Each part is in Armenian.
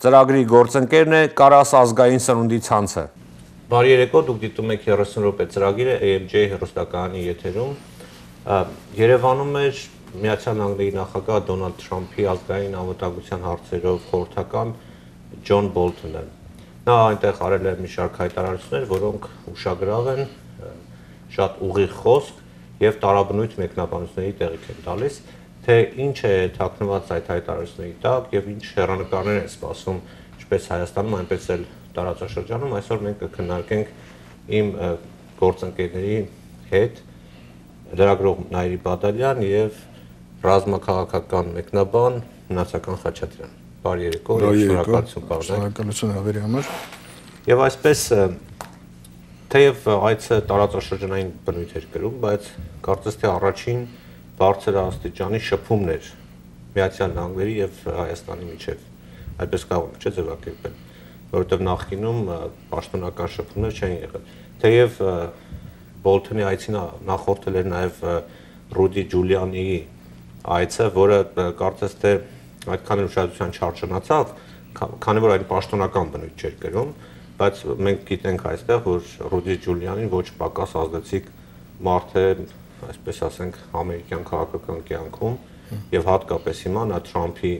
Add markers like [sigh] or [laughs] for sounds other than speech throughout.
ծրագրի գործընկերն է Կարաս ազգային սնունդի ցանցը։ Բարի երեկո, դուք դիտում եք 30 րոպե ծրագիրը AMJ հեռուստակայանի եթերում։ Երևանում էր Միացյալ Նահանգների նախագահ Դոնալդ Թրամփի ազգային անվտանգության հարցերով խորհրդական Ջոն Բոլթոնը։ Նա այնտեղ արել է մի շարք հայտարարություններ, որոնք ուշագրավ են, շատ ուղիղ խոսք եւ տարաբնույթ մեկնաբանությունների տեղիք են տալիս, թե ինչ է թաքնված այդ հայտարարությունների տակ եւ ինչ հերանեկարներ են սպասում ինչպես Հայաստանում, այնպես էլ տարածաշրջանում։ Այսօր մենք կքննարկենք իմ գործընկերների հետ լրագրող Նայիրի Բադալյան եւ ռազմաքաղաքական մեկնաբան Մնացական Խաչատրյան։ Բարի երեկո, շնորհակալություն պարոն։ Շնորհակալություն հավերի համար։ Եվ այսպես թեև այցը տարածաշրջանային բնույթ էր կրում, բայց կարծես թե առաջին բարձր աստիճանի շփումն էր Միացյալ Նահանգների եւ Հայաստանի միջեւ։ Այդպես կարող չէ ձևակերպել, որովհետեւ նախկինում պաշտոնական շփումներ չեն եղել։ Թեև Բոլթոնի այցին նախորդել էր նաև Ռուդի Ջուլիանի այցը, որը կարծես թե այդքան ուշադրության չարժանացավ, քանի որ այն պաշտոնական բնույթ չէր կրում, բայց մենք գիտենք այստեղ, որ Ռուդի Ջուլիանին ոչ պակաս ազդեցիկ մարդ է, այսպես ասենք, ամերիկյան քաղաքական կյանքում եւ հատկապես հիմա նա Թրամփի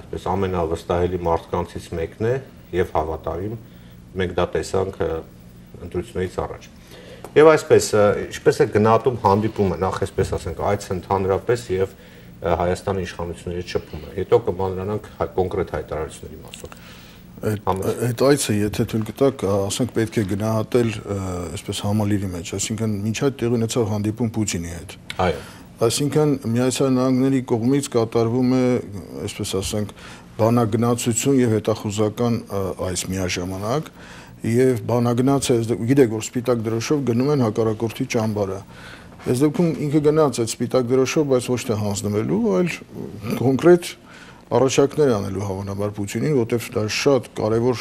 այսպես ամենավստահելի մարդկանցից մեկն է եւ հավատարիմ մենք դա տեսանք ընտրությունից առաջ Եվ այսպես, ինչպես է գնահատում հանդիպումը, նախ այսպես ասենք, այց ընդհանրապես եւ Հայաստանի իշխանությունների չփումը։ Հետո կմանրանանք կոնկրետ հայտարարությունների մասով։ Այդ այցը, եթե թույլ կտակ, ասենք պետք է գնահատել այսպես համալիրի մեջ, այսինքն ոչ այդ տեղի ունեցավ հանդիպում Պուտինի հետ։ Այո։ Այսինքն Միացյալ Նահանգների կողմից կատարվում է, այսպես ասենք, բանագնացություն եւ հետախուզական այս միաժամանակ եւ բանագնացը գիտեք որ սպիտակ դրոշով գնում են հակառակորդի ճամբարը այս դեպքում ինքը գնաց այդ սպիտակ դրոշով բայց ոչ թե հանձնվելու այլ կոնկրետ առաջարկներ անելու հավանաբար Պուտինին, որտեղ դա շատ կարևոր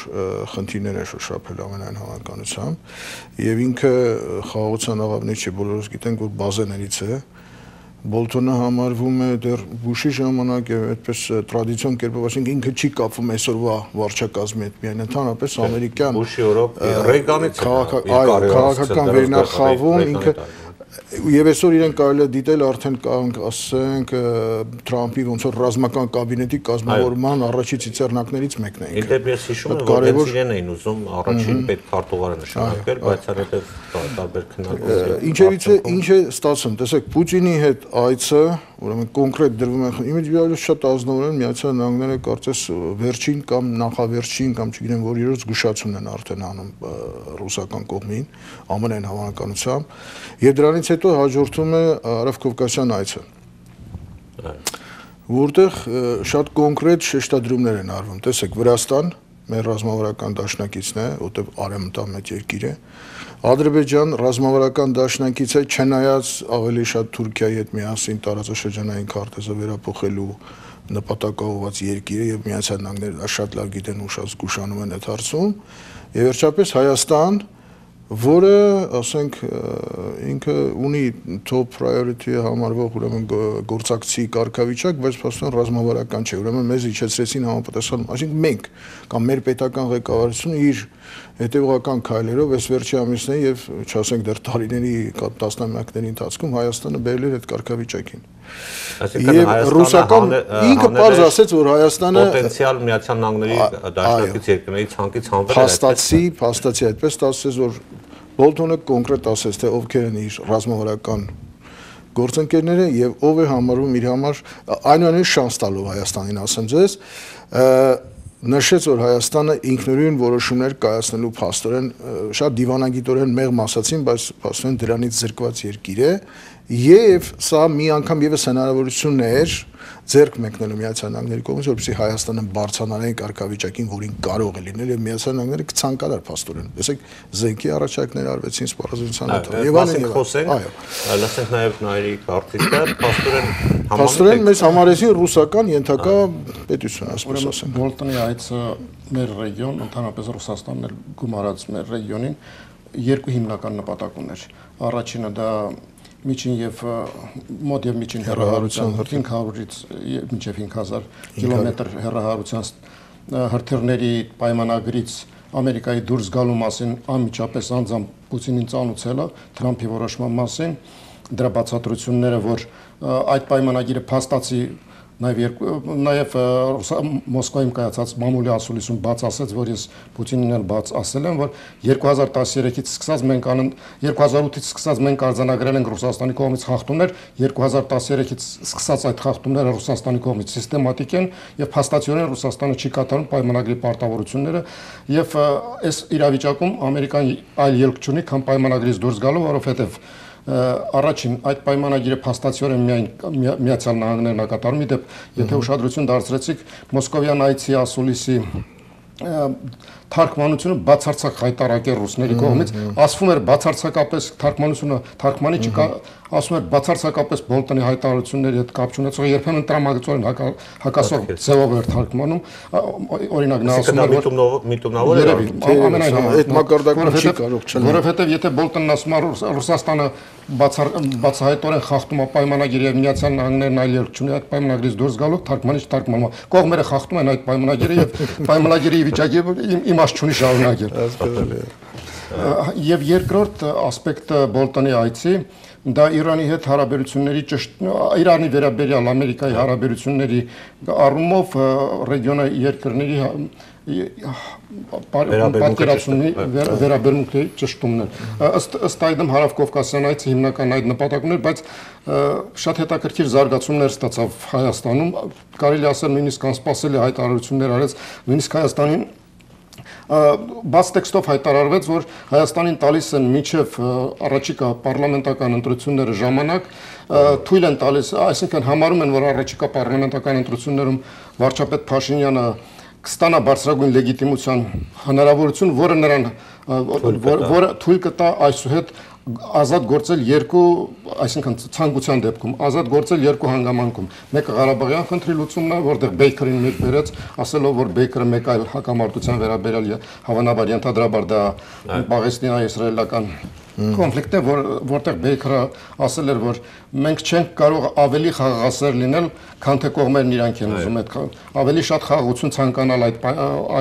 խնդիրներ է շոշափել ամենայն հավանականությամբ եւ ինքը խաղաղության աղավնի չէ բոլորս գիտենք որ բազեներից է Բոլթոնը համարվում է դեռ Բուշի ժամանակ եւ այդպես տրադիցիոն կերպով, ասենք ինքը չի կապվում այսօրվա վարչակազմի հետ, միայն ընդհանրապես ամերիկյան Բուշի օրոք Ռեյգանից քաղաքական վերնախավում ինքը Եվ այսօր իրեն կարելի է դիտել արդեն կանք ասենք Թրամփի ոնց որ ռազմական կաբինետի կազմավորման առաջի ցիցեռնակներից մեկն է ինքը։ Իդեպ ես հիշում եմ, որ հենց իրեն էին ուզում առաջին պետքարտուղարը նշանակել, բայց այնուհետև տարբեր քննարկումներ։ Ինչևից է ինչ է ստացվում, տեսեք Պուտինի հետ այցը, ուրեմն կոնկրետ դրվում է իմիջիալը շատ ազնվորեն Միացյալ Նահանգները կարծես վերջին կամ նախավերջին կամ չգիտեմ որ իրոց զգուշացումն են արդեն անում ռուսական կողմին ԱՄՆ-ն հավանականությամբ եւ դրանից հետո հաջորդում է Արևկովկասյան այցը որտեղ շատ կոնկրետ շեշտադրումներ են արվում տեսեք Վրաստան մեր ռազմավարական դաշնակիցն է որտեղ արեմտամետ երկիր է Ադրբեջան ռազմավարական դաշնակից է չնայած ավելի շատ Թուրքիայի հետ միասին տարածաշրջանային քարտեզը վերափոխելու նպատակաուղված երկիր է եւ Միացյալ Նահանգները դա շատ լավ գիտեն ու շատ զգուշանում են այդ հարցում եւ վերջապես Հայաստան որը, ասենք, ինքը ունի top priority համարվող ուրեմն գործակցի կարգավիճակ, բայց փաստորեն ռազմավարական չէ։ Ուրեմն մեզ իջեցրեցին համապատասխան, այսինքն մենք կամ մեր պետական ղեկավարությունը իր հետևողական քայլերով այս վերջի ամիսների եւ չասենք դեռ տարիների կամ տասնամյակների ընթացքում Հայաստանը բերել էր այդ կարգավիճակին։ Այսինքն ռուսական ինքը པարզ ասեց, որ Հայաստանը պոտենցիալ Միացյալ Նահանգների դաշնակից երկրների ցանկից հանվել է։ Փաստացի, փաստացի այդպես ասեց, որ Բոլթոնը կոնկրետ ասեց, թե ովքեր են իր ռազմավարական գործընկերները եւ ով է համարվում իր համար այնուամենայնիվ շանս տալով Հայաստանին, ասեմ ձեզ, նշեց, որ Հայաստանը ինքնուրույն որոշումներ կայացնելու փաստորեն շատ դիվանագիտորեն մեղմ ասացին, բայց փաստորեն դրանից զրկված երկիր է եւ սա մի անգամ եւս հնարավորություն էր ձերկ մեկնելու Միացյալ Նահանգների կողմից, որպեսզի Հայաստանը բարձրանային կարգավիճակին, որին կարող է լինել եւ Միացյալ Նահանգները կցանկանար փաստորեն։ Տեսեք, զենքի առաջարկներ արվեցին սպառազինության հետ եւ այլն եւ այլն։ Այո։ Լսենք նաեւ նայրի քարտիկը փաստորեն համարում Փաստորեն մեզ համարեցին ռուսական ենթակա պետություն, ասես ասենք։ Բոլտոնի այցը մեր ռեգիոն, ընդհանրապես Ռուսաստանն էլ գումարած մեր ռեգիոնին երկու հիմնական նպատակ ուներ։ Առաջինը դա միջին եւ մոտ եւ միջին հեռահարության 500-ից մինչեւ 5000 կիլոմետր հեռահարության հրթիռների պայմանագրից Ամերիկայի դուրս գալու մասին անմիջապես անձամբ Պուտինին ծանուցելը Թրամփի որոշման մասին դրա բացատրությունները, որ այդ պայմանագիրը փաստացի Նաև երկու նաև Մոսկվայում կայացած մամուլի ասուլիսում բաց ասաց, որ ես Պուտինին էլ բաց ասել եմ, որ 2013-ից սկսած մենք անն 2008-ից սկսած մենք արձանագրել ենք Ռուսաստանի կողմից խախտումներ, 2013-ից սկսած այդ խախտումները Ռուսաստանի կողմից սիստեմատիկ են եւ փաստացիորեն Ռուսաստանը չի կատարում պայմանագրի պարտավորությունները եւ այս իրավիճակում Ամերիկան այլ ելք չունի, քան պայմանագրից դուրս գալու, որովհետեւ առաջին այդ պայմանագիրը փաստացիորեն միայն Միացյալ Նահանգներն է կատարում, իդեպ եթե ուշադրություն դարձրեցիք Մոսկովյան այցի ասուլիսի թարգմանությունը բացարձակ հայտարարել ռուսների կողմից ասվում էր բացարձակապես թարգմանությունը թարգմանի չկա ասում էր բացարձակապես Բոլտոնի հայտարարությունների հետ կապ չունեցող երբեմն տրամագծորեն հակասող ձևով էր թարգմանում օրինակ նա ասում էր որ միտումնավոր էր ամենայն այդ մակարդակը չի կարող չլինել որովհետև եթե Բոլտոնն ասում է Ռուսաստանը բացահայտորեն խախտում է պայմանագիրը եւ Միացյալ Նահանգներն այլ երկ չունի այդ պայմանագրից դուրս գալու թարգմանիչ թարգմանում կողմերը խախտում են այդ պայմանագիրը եւ [laughs] պայմանագիրի վիճակի իմաստ չունի շարունակել եւ երկրորդ ասպեկտը Բոլտոնի այցի դա Իրանի հետ հարաբերությունների ճշտ Իրանի վերաբերյալ Ամերիկայի հարաբերությունների առումով ռեգիոնի երկրների պատկերացումի վերաբերմունքի ճշտումներ ըստ ըստ այդմ հարավ կովկասյան այցը հիմնական այդ նպատակն էր բայց շատ հետաքրքիր զարգացումներ ստացավ Հայաստանում կարելի ասել նույնիսկ անսպասելի հայտարարություններ արեց նույնիսկ Հայաստանին բաց տեքստով հայտարարվեց, որ Հայաստանին տալիս են միջև առաջիկա պարլամենտական ընտրությունները ժամանակ, թույլ են տալիս, այսինքն համարում են, որ առաջիկա պարլամենտական ընտրություններում վարչապետ Փաշինյանը կստանա բարձրագույն լեգիտիմության հնարավորություն, որը նրան որը թույլ կտա այսուհետ ազատ գործել երկու, այսինքն ցանկության դեպքում ազատ գործել երկու հանգամանքում։ Մեկը Ղարաբաղյան խնդրի լուծումն է, որտեղ Բեյքերին մեկ վերեց, ասելով որ Բեյքերը մեկ այլ հակամարտության վերաբերյալ հավանաբար ենթադրաբար դա Պաղեստինա-իսրայելական կոնֆլիկտ է, որ որտեղ Բեյքերը ասել էր, որ մենք չենք կարող ավելի խաղաղասեր լինել, քան թե կողմերն իրանք են ուզում այդ ավելի շատ խաղաղություն ցանկանալ այդ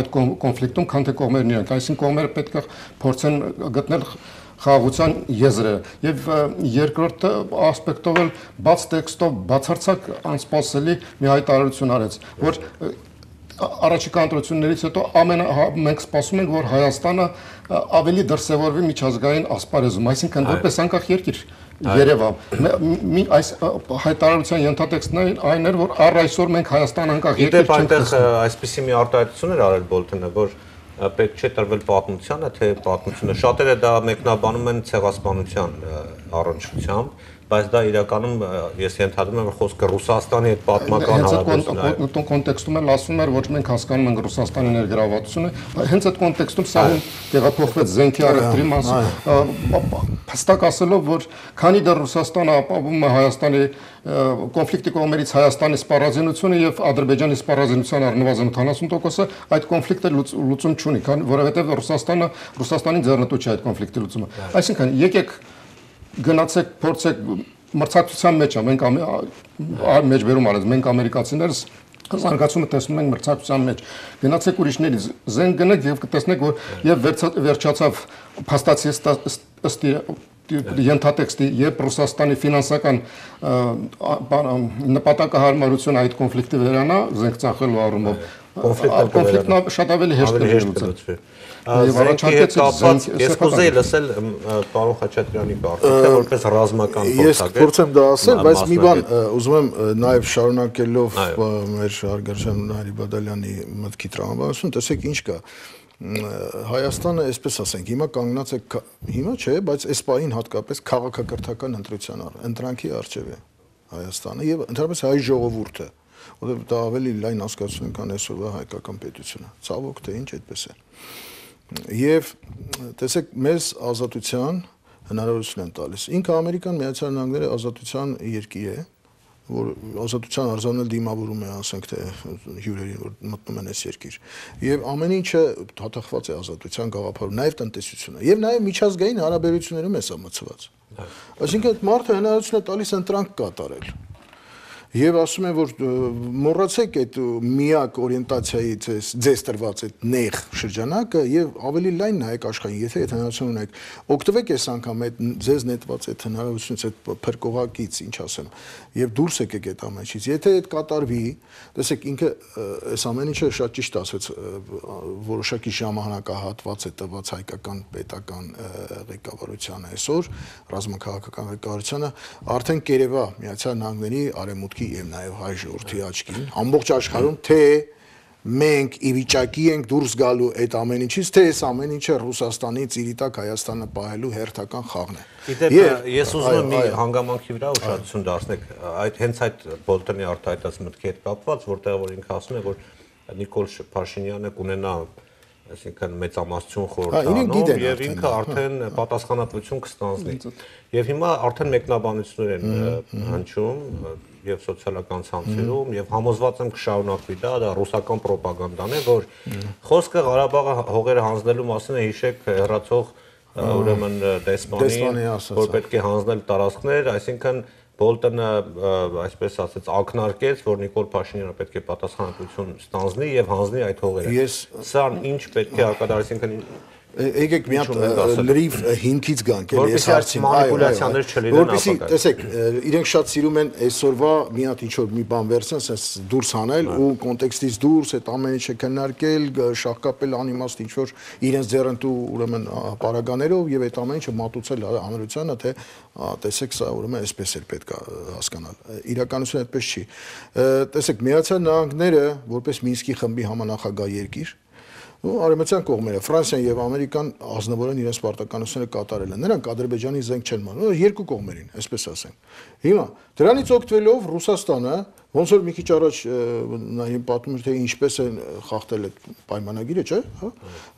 այդ կոնֆլիկտում, քան թե կողմերն իրանք։ Այսինքն կողմերը պետք է փորձեն գտնել խաղաղության եզրը եւ երկրորդ ասպեկտով էլ բաց տեքստով բացարձակ անսպասելի մի հայտարարություն արեց որ առաջիկա ընտրություններից հետո ամենա հա, մենք սպասում ենք որ Հայաստանը ավելի դրսևորվի միջազգային ասպարեզում այսինքն որպես անկախ երկիր Երևա մի այս հայտարարության ենթատեքստն այն էր որ առ այսօր մենք Հայաստան անկախ երկիր չենք։ Դե այնտեղ այսպիսի մի արտահայտություն էր արել Բոլթոնը, որ պետք չէ տրվել պատմությանը, թե պատմությունը շատերը դա մեկնաբանում են ցեղասպանության առնչությամբ, բայց դա իրականում ես ենթադրում եմ որ խոսքը Ռուսաստանի հետ պատմական հարաբերությունն է։ այդ կոնտեքստում էլ ասում էր, ոչ մենք հասկանում ենք Ռուսաստանի ներգրավվածությունը, հենց այդ կոնտեքստում սա տեղափոխվեց Զենքի առևտրի մասին, հստակ ասելով, որ քանի դեռ Ռուսաստանը ապահովում է Հայաստանի կոնֆլիկտի կողմերից Հայաստանի սպառազինությունը եւ Ադրբեջանի սպառազինության առնվազն 80%-ը այդ կոնֆլիկտը լուծում չունի, քան որովհետեւ Ռուսաստանը Ռուսաստանին ձեռնտու չի այդ կոնֆլիկտի լուծումը։ Այսինքն եկեք գնացեք փորձեք մրցակցության մեջ է մենք մեջբերում արած մենք ամերիկացիներս զարգացումը տեսնում ենք մրցակցության մեջ գնացեք ուրիշների զեն գնեք եւ կտեսնեք որ եւ վերջացավ փաստացի ըստ ենթատեքստի եւ Ռուսաստանի ֆինանսական նպատակահարմարությունը այդ կոնֆլիկտի վերանա զենք ծախելու առումով կոնֆլիկտն շատ ավելի հեշտ կլուծվի Եվ առաջարկեց կապված ես կուզեի լսել պարոն Խաչատրյանի բարձր որպես ռազմական փորձագետ։ Ես փորձեմ դա ասել, բայց մի բան ուզում եմ նաև շարունակելով մեր Արգարժան Հարիբադալյանի մտքի տրամաբանություն, տեսեք ինչ կա Հայաստանը, այսպես ասենք, հիմա կանգնած է հիմա չէ, բայց այս պահին հատկապես քաղաքակրթական ընտրության առ, ընտրանքի արժև է Հայաստանը եւ ընդհանրապես հայ ժողովուրդը, որովհետեւ դա ավելի լայն հասկացություն կան այսօրվա հայկական պետությունը։ Ցավոք թե ինչ այդպես է եւ տեսեք մեզ ազատության հնարավորություն են տալիս։ Ինքը Ամերիկան Միացյալ Նահանգները ազատության երկիր է, որ ազատության արձանել դիմավորում է, ասենք թե հյուրերին, որ մտնում են այս երկիր։ Եվ ամեն ինչը հատախված է ազատության գաղափարում, նաև տնտեսությունը։ Եվ նաև միջազգային հարաբերություններում է սա մցված։ Այսինքն այդ մարդը հնարավորություն է տալիս ընտրանք կատարել։ եւ ասում են որ մոռացեք այդ միակ օրիենտացիայի ձեզ ձեզ տրված այդ նեղ շրջանակը եւ ավելի լայն նայեք աշխարհին եթե այդ հնարավորություն ունեք օգտվեք այս անգամ այդ ձեզ նետված այդ հնարավորությունից այդ փրկողակից ինչ ասեմ եւ դուրս եկեք այդ ամենից եթե այդ կատարվի տեսեք ինքը այս ամեն ինչը շատ ճիշտ ասեց որոշակի ժամանակահատված է տված հայկական պետական ղեկավարությանը այսօր ռազմաքաղաքական ղեկավարությանը արդեն կերևա միացյալ նահանգների արեմուտքի եւ նաեւ հայ ժողովրդի աչքին ամբողջ աշխարհում թե մենք ի վիճակի ենք դուրս գալու այդ ամեն ինչից թե այս ամեն ինչը Ռուսաստանից իրիտակ Հայաստանը պահելու հերթական խաղն է Գիտեք, ես ուզում եմ մի հանգամանքի վրա ուշադրություն դարձնեք այդ հենց այդ Բոլտոնի արտահայտած մտքի հետ կապված, որտեղ որ ինքը ասում է, որ Նիկոլ Փաշինյանը կունենա այսինքն մեծամասնություն Հա, իրենք խորհրդանում գիտեն եւ արդեն, ինքը արդեն պատասխանատվություն կստանձնի։ Եվ հիմա արդեն մեկնաբանություններ են հնչում եւ սոցիալական ցանցերում եւ համոզված եմ կշարունակվի դա, դա ռուսական ռոպագանդան է, որ խոսքը Ղարաբաղը հողերը հանձնելու մասին է հիշեք հեռացող ը, ուրեմն Դեսպանի որ պետք է հանձնել տարածքներ, այսինքն Բոլտոնը այսպես ասած ակնարկեց, որ Նիկոլ Փաշինյանը պետք է պատասխանատվություն ստանձնի եւ հանձնի այդ հողերը։ Ես- սան ինչ պետք է Ե- Եկեք մի հատ լրիվ հիմքից գանք էլի Որպեսզի այս հարցին մանիպուլյացիաներ չլինեն որպեսի ապագայում։ տեսեք իրենք շատ սիրում են այսօրվա մի հատ ինչ որ մի բան վերցնեն ասես դուրս հանել ու կոնտեքստից դուրս այդ ամեն ինչը քննարկել գ- շահկապել անիմաստ ինչ որ իրենց ձեռնտու ուրեմն պարագաներով եւ այդ ամեն ինչը մատուցել ա- հանրությանը թե տեսեք սա ուրեմն այսպես էլ պետք է հասկանալ իրականությունը այդպես չի տեսեք միացյալ նահանգները որպես մինսկի խմբի համանախագահ երկիր ու արևմտյան կողմերը Ֆրանսիան եւ Ամերիկան ազնվորեն իրենց պարտականությունները կատարել են։ Նրանք Ադրբեջանի զենք չեն մանում, ու երկու կողմերին, այսպես ասենք։ Հիմա դրանից օգտվելով Ռուսաստանը ոնց որ մի քիչ առաջ ը, նա իմ պատմում էր թե ինչպես են խախտել այդ պայմանագիրը, չէ՞, հա,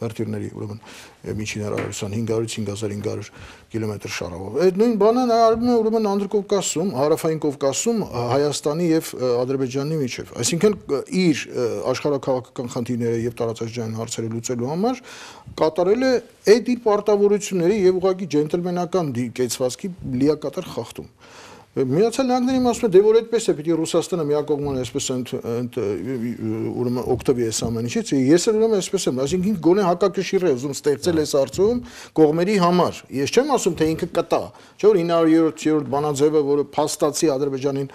հերթիրների ուրեմն միջին հեռավորության 500-ից 5500 կիլոմետր շարավով։ Այդ նույն բանը նա արվում է ուրեմն Անդրկովկասում, Հարավային Կովկասում Հայաստանի եւ Ադրբեջանի միջև։ Այսինքն իր աշխարհակաղակական խնդիրները եւ տարածաշրջանային հարցերը լուծելու համար կատարել է այդ իր պարտավորությունների եւ ուղղակի ջենտլմենական դի- կեցվածքի լիակատար խախտում։ Միացյալ Նահանգների մասը դե որ այդպես է, պիտի Ռուսաստանը միակողման այսպես ուրեմն օկտոբի էս ամեն ինչից, ես էլ ուրեմն այսպես եմ, այսինքն գոնե հակակշիռ է ուզում ստեղծել այս արծում կողմերի համար։ Ես չեմ ասում թե ինքը կտա, չէ՞ որ 900-րդ բանաձևը, որը փաստացի Ադրբեջանին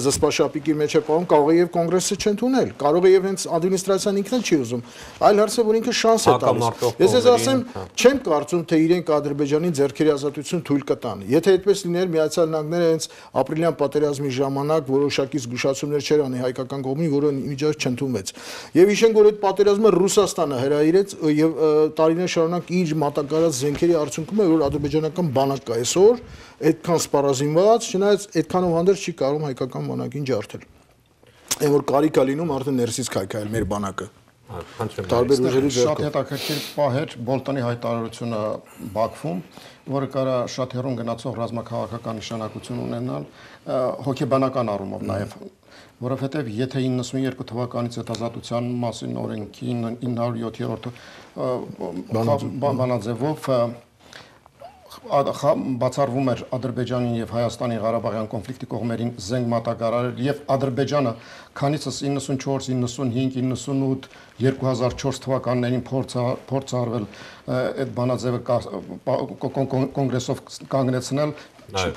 զսպաշապիկի մեջ է պահում, կարող է եւ կոնգրեսը չընդունել, կարող է եւ հենց ադմինիստրացիան ինքն էլ չի ուզում։ Այլ հարցը որ ինքը շանս է տալիս։ Ես ես ասեմ, հա։ չեմ կարծում թե իրենք Ադրբեջանի ձեռքերի ազատություն թույլ կտան։ Եթե այդպես լիներ, Միացյալ Նահանգները հենց ապրիլյան պատերազմի ժամանակ որոշակի զգուշացումներ չեր անի հայկական կողմին, որը միջած չընդունվեց։ Եվ հիշենք, որ այդ պատերազմը Ռուսաստանը հրահիրեց եւ տարիներ շարունակ իր մատակարարած զենքերի արդյունքում է, որ ադրբեջանական բանակ կա այսօր այդքան սպառազինված, չնայած այդքանով հանդերձ չի կարող հայկական բանակին ջարդել։ Այն որ կարիքա լինում արդեն ներսից քայքայել մեր բանակը։ Տարբեր ուժերի Շատ ձեռքով։ հետաքրքիր պահ էր Բոլտոնի հայտարարությունը Բաքվում, որը կարա շատ հեռուն գնացող ռազմաքաղաքական նշանակություն ունենալ հոգեբանական առումով նաև որովհետև եթե 92 թվականից հետազատության մասին օրենքի 907-րդ բանաձևով ը, ա- խա- բացառվում էր Ադրբեջանին եւ Հայաստանի Ղարաբաղյան կոնֆլիկտի կողմերին զենք մատակարարել եւ Ադրբեջանը քանիցս 94, 95, 98, 2004 թվականներին փորձ արվել այդ բանաձևը կոնգրեսով կանգնեցնել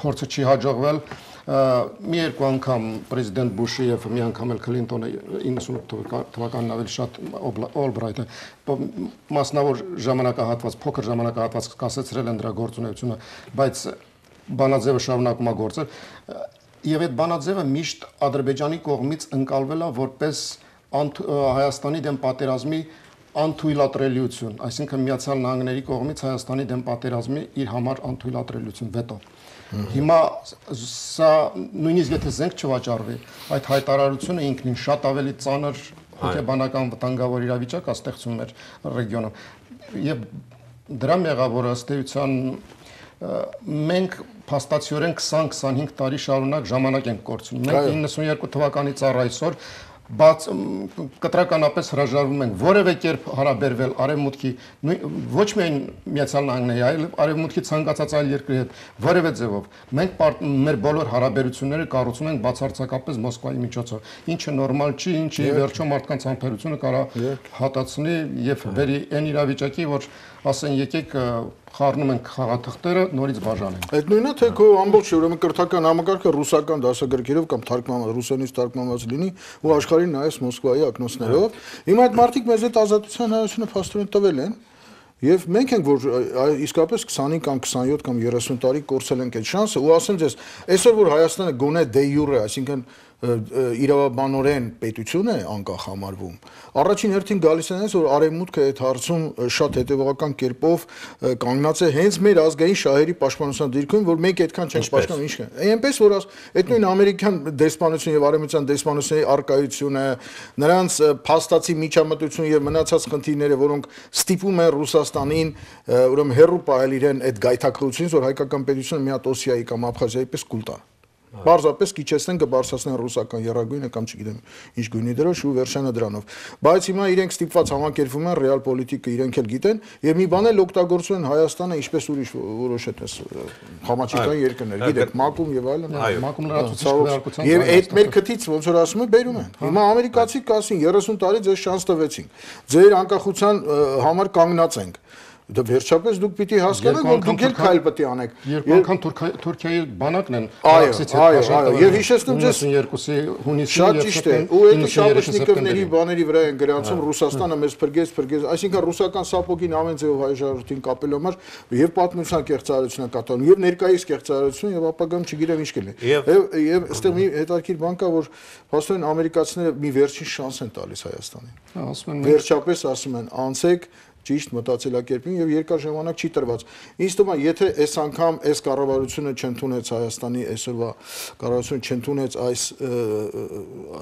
փորձը չի հաջողվել մի երկու անգամ պրեզիդենտ Բուշը եւ մի անգամ էլ Քլինտոնը 98 թվակա- թվականին ավելի շատ Օլբրայթը մասնավոր ժամանակահատված փոքր ժամանակահատված կասեցրել են դրա գործունեությունը բայց բանաձևը շարունակում է գործել եւ այդ բանաձևը միշտ Ադրբեջանի կողմից ընկալվել է որպես Հայաստանի դեմ պատերազմի անթույլատրելիություն, այսինքն Միացյալ Նահանգների կողմից Հայաստանի դեմ պատերազմի իր համար անթույլատրելիություն վետո։ Հիմա սա նույնիսկ եթե զենք չվաճառվի, այդ հայտարարությունը ինքնին շատ ավելի ծանր հոգեբանական վտանգավոր իրավիճակ է ստեղծում մեր ռեգիոնում։ Եվ դրա մեղավորը ըստ էության մենք փաստացիորեն 20-25 տարի շարունակ ժամանակ ենք կորցնում։ Մենք Այո։ 92 թվականից առ այսօր բաց կտրականապես հրաժարվում ենք որևէ կերպ հարաբերվել արևմուտքի ոչ միայն Միացյալ Նահանգների, այլ արևմուտքի ցանկացած այլ երկրի հետ որևէ ձևով մենք մեր բոլոր հարաբերությունները կառուցում ենք բացարձակապես Մոսկվայի միջոցով, ինչը նորմալ չի, ինչի վերջո մարդկանց համբերությունը կարա հատացնի եւ բերի այն իրավիճակի, որ ասեն եկեք խառնում ենք խաղաթղթերը, նորից բաժանենք։ Այդ նույնը թե քո ամբողջ ուրեմն կրթական համակարգը ռուսական դասագրքերով կամ թարգմանված ռուսերենից թարգմանված լինի ու աշխարհին նայես Մոսկվայի ակնոցներով։ Հիմա այդ մարդիկ մեզ այդ ազատության հայությունը փաստորեն տվել են։ Եվ մենք ենք որ իսկապես 25 կամ 27 կամ 30 տարի կորցել ենք այդ շանսը ու ասեմ ձեզ, այսօր որ Հայաստանը գոնե դե յուրե, այսինքն իրավաբանորեն պետություն է անկախ համարվում։ Առաջին հերթին գալիս են այս որ արևմուտքը այդ հարցում շատ հետևողական կերպով կանգնած է հենց մեր ազգային շահերի պաշտպանության դիրքում, որ մենք այդքան չենք պաշտպանում ինչ կա։ Այնպես որ այդ նույն ամերիկյան դեսպանություն եւ արևմտյան դեսպանությունների արկայությունը, նրանց փաստացի միջամտություն եւ մնացած խնդիրները, որոնք ստիպում են Ռուսաստանին ուրեմն հերրու պահել իրեն այդ գայթակղությունից, որ հայկական պետությունը մի հատ Օսիայի կամ Աբխազիայի պես կուլ տա։ Բարձրապես քիչեցնեն կբարձրացնեն ռուսական երագույնը կամ չգիտեմ ինչ գույնի դրոշ ու վերջանը դրանով։ Բայց հիմա իրենք ստիպված համակերպվում են ռեալ պոլիտիկը իրենք էլ գիտեն եւ մի բան էլ օգտագործում են Հայաստանը ինչպես ուրիշ որոշ այդպես համաճարակային երկրներ, գիտեք, Մակում եւ այլն։ Մակում լրացուցիչ ձայնը այդ մեր քթից ոնց որ ասում են, բերում են։ Հիմա ամերիկացի կասին 30 տարի ձեզ շանս տվեցինք։ Ձեր անկախության համար կանգնած ենք։ Դա վերջապես դուք պիտի հասկանաք, որ դուք էլ քայլ պետք է անեք։ Երկու անգամ Թուրքիա- Թուրքիայի բանակն են Այո, Աքսից այո, հետ այո, եւ հիշեցնում ձեզ 92-ի հունիսի Շատ ճիշտ է։ Ու այդ 93-ի շաբաթնիկովների սեպտեմբերի։ բաների վրա են գրանցում Ռուսաստանը մեզ փրկեց, փրկեց, այսինքն ռուսական սապոգին ամեն ձևով հայ ժողովրդին կապելու համար եւ պատմության կեղծարարություն է կատարում, եւ ներկայիս կեղծարարություն եւ ապագայում չգիտեմ ինչ կլինի։ Եվ- Եվ եւ այստեղ մի հետաքրքիր բան կա, որ փաստորեն ամերիկացիները մի վերջին շանս են տալիս Հայաստանին։ Հա, Ասում են Վերջապես ասում են, անցեք ճիշտ մտածելակերպին եւ երկար ժամանակ չի տրված։ Ինձ թվում է, եթե այս անգամ այս կառավարությունը չընդունեց Հայաստանի այսօրվա կառավարությունը չընդունեց այս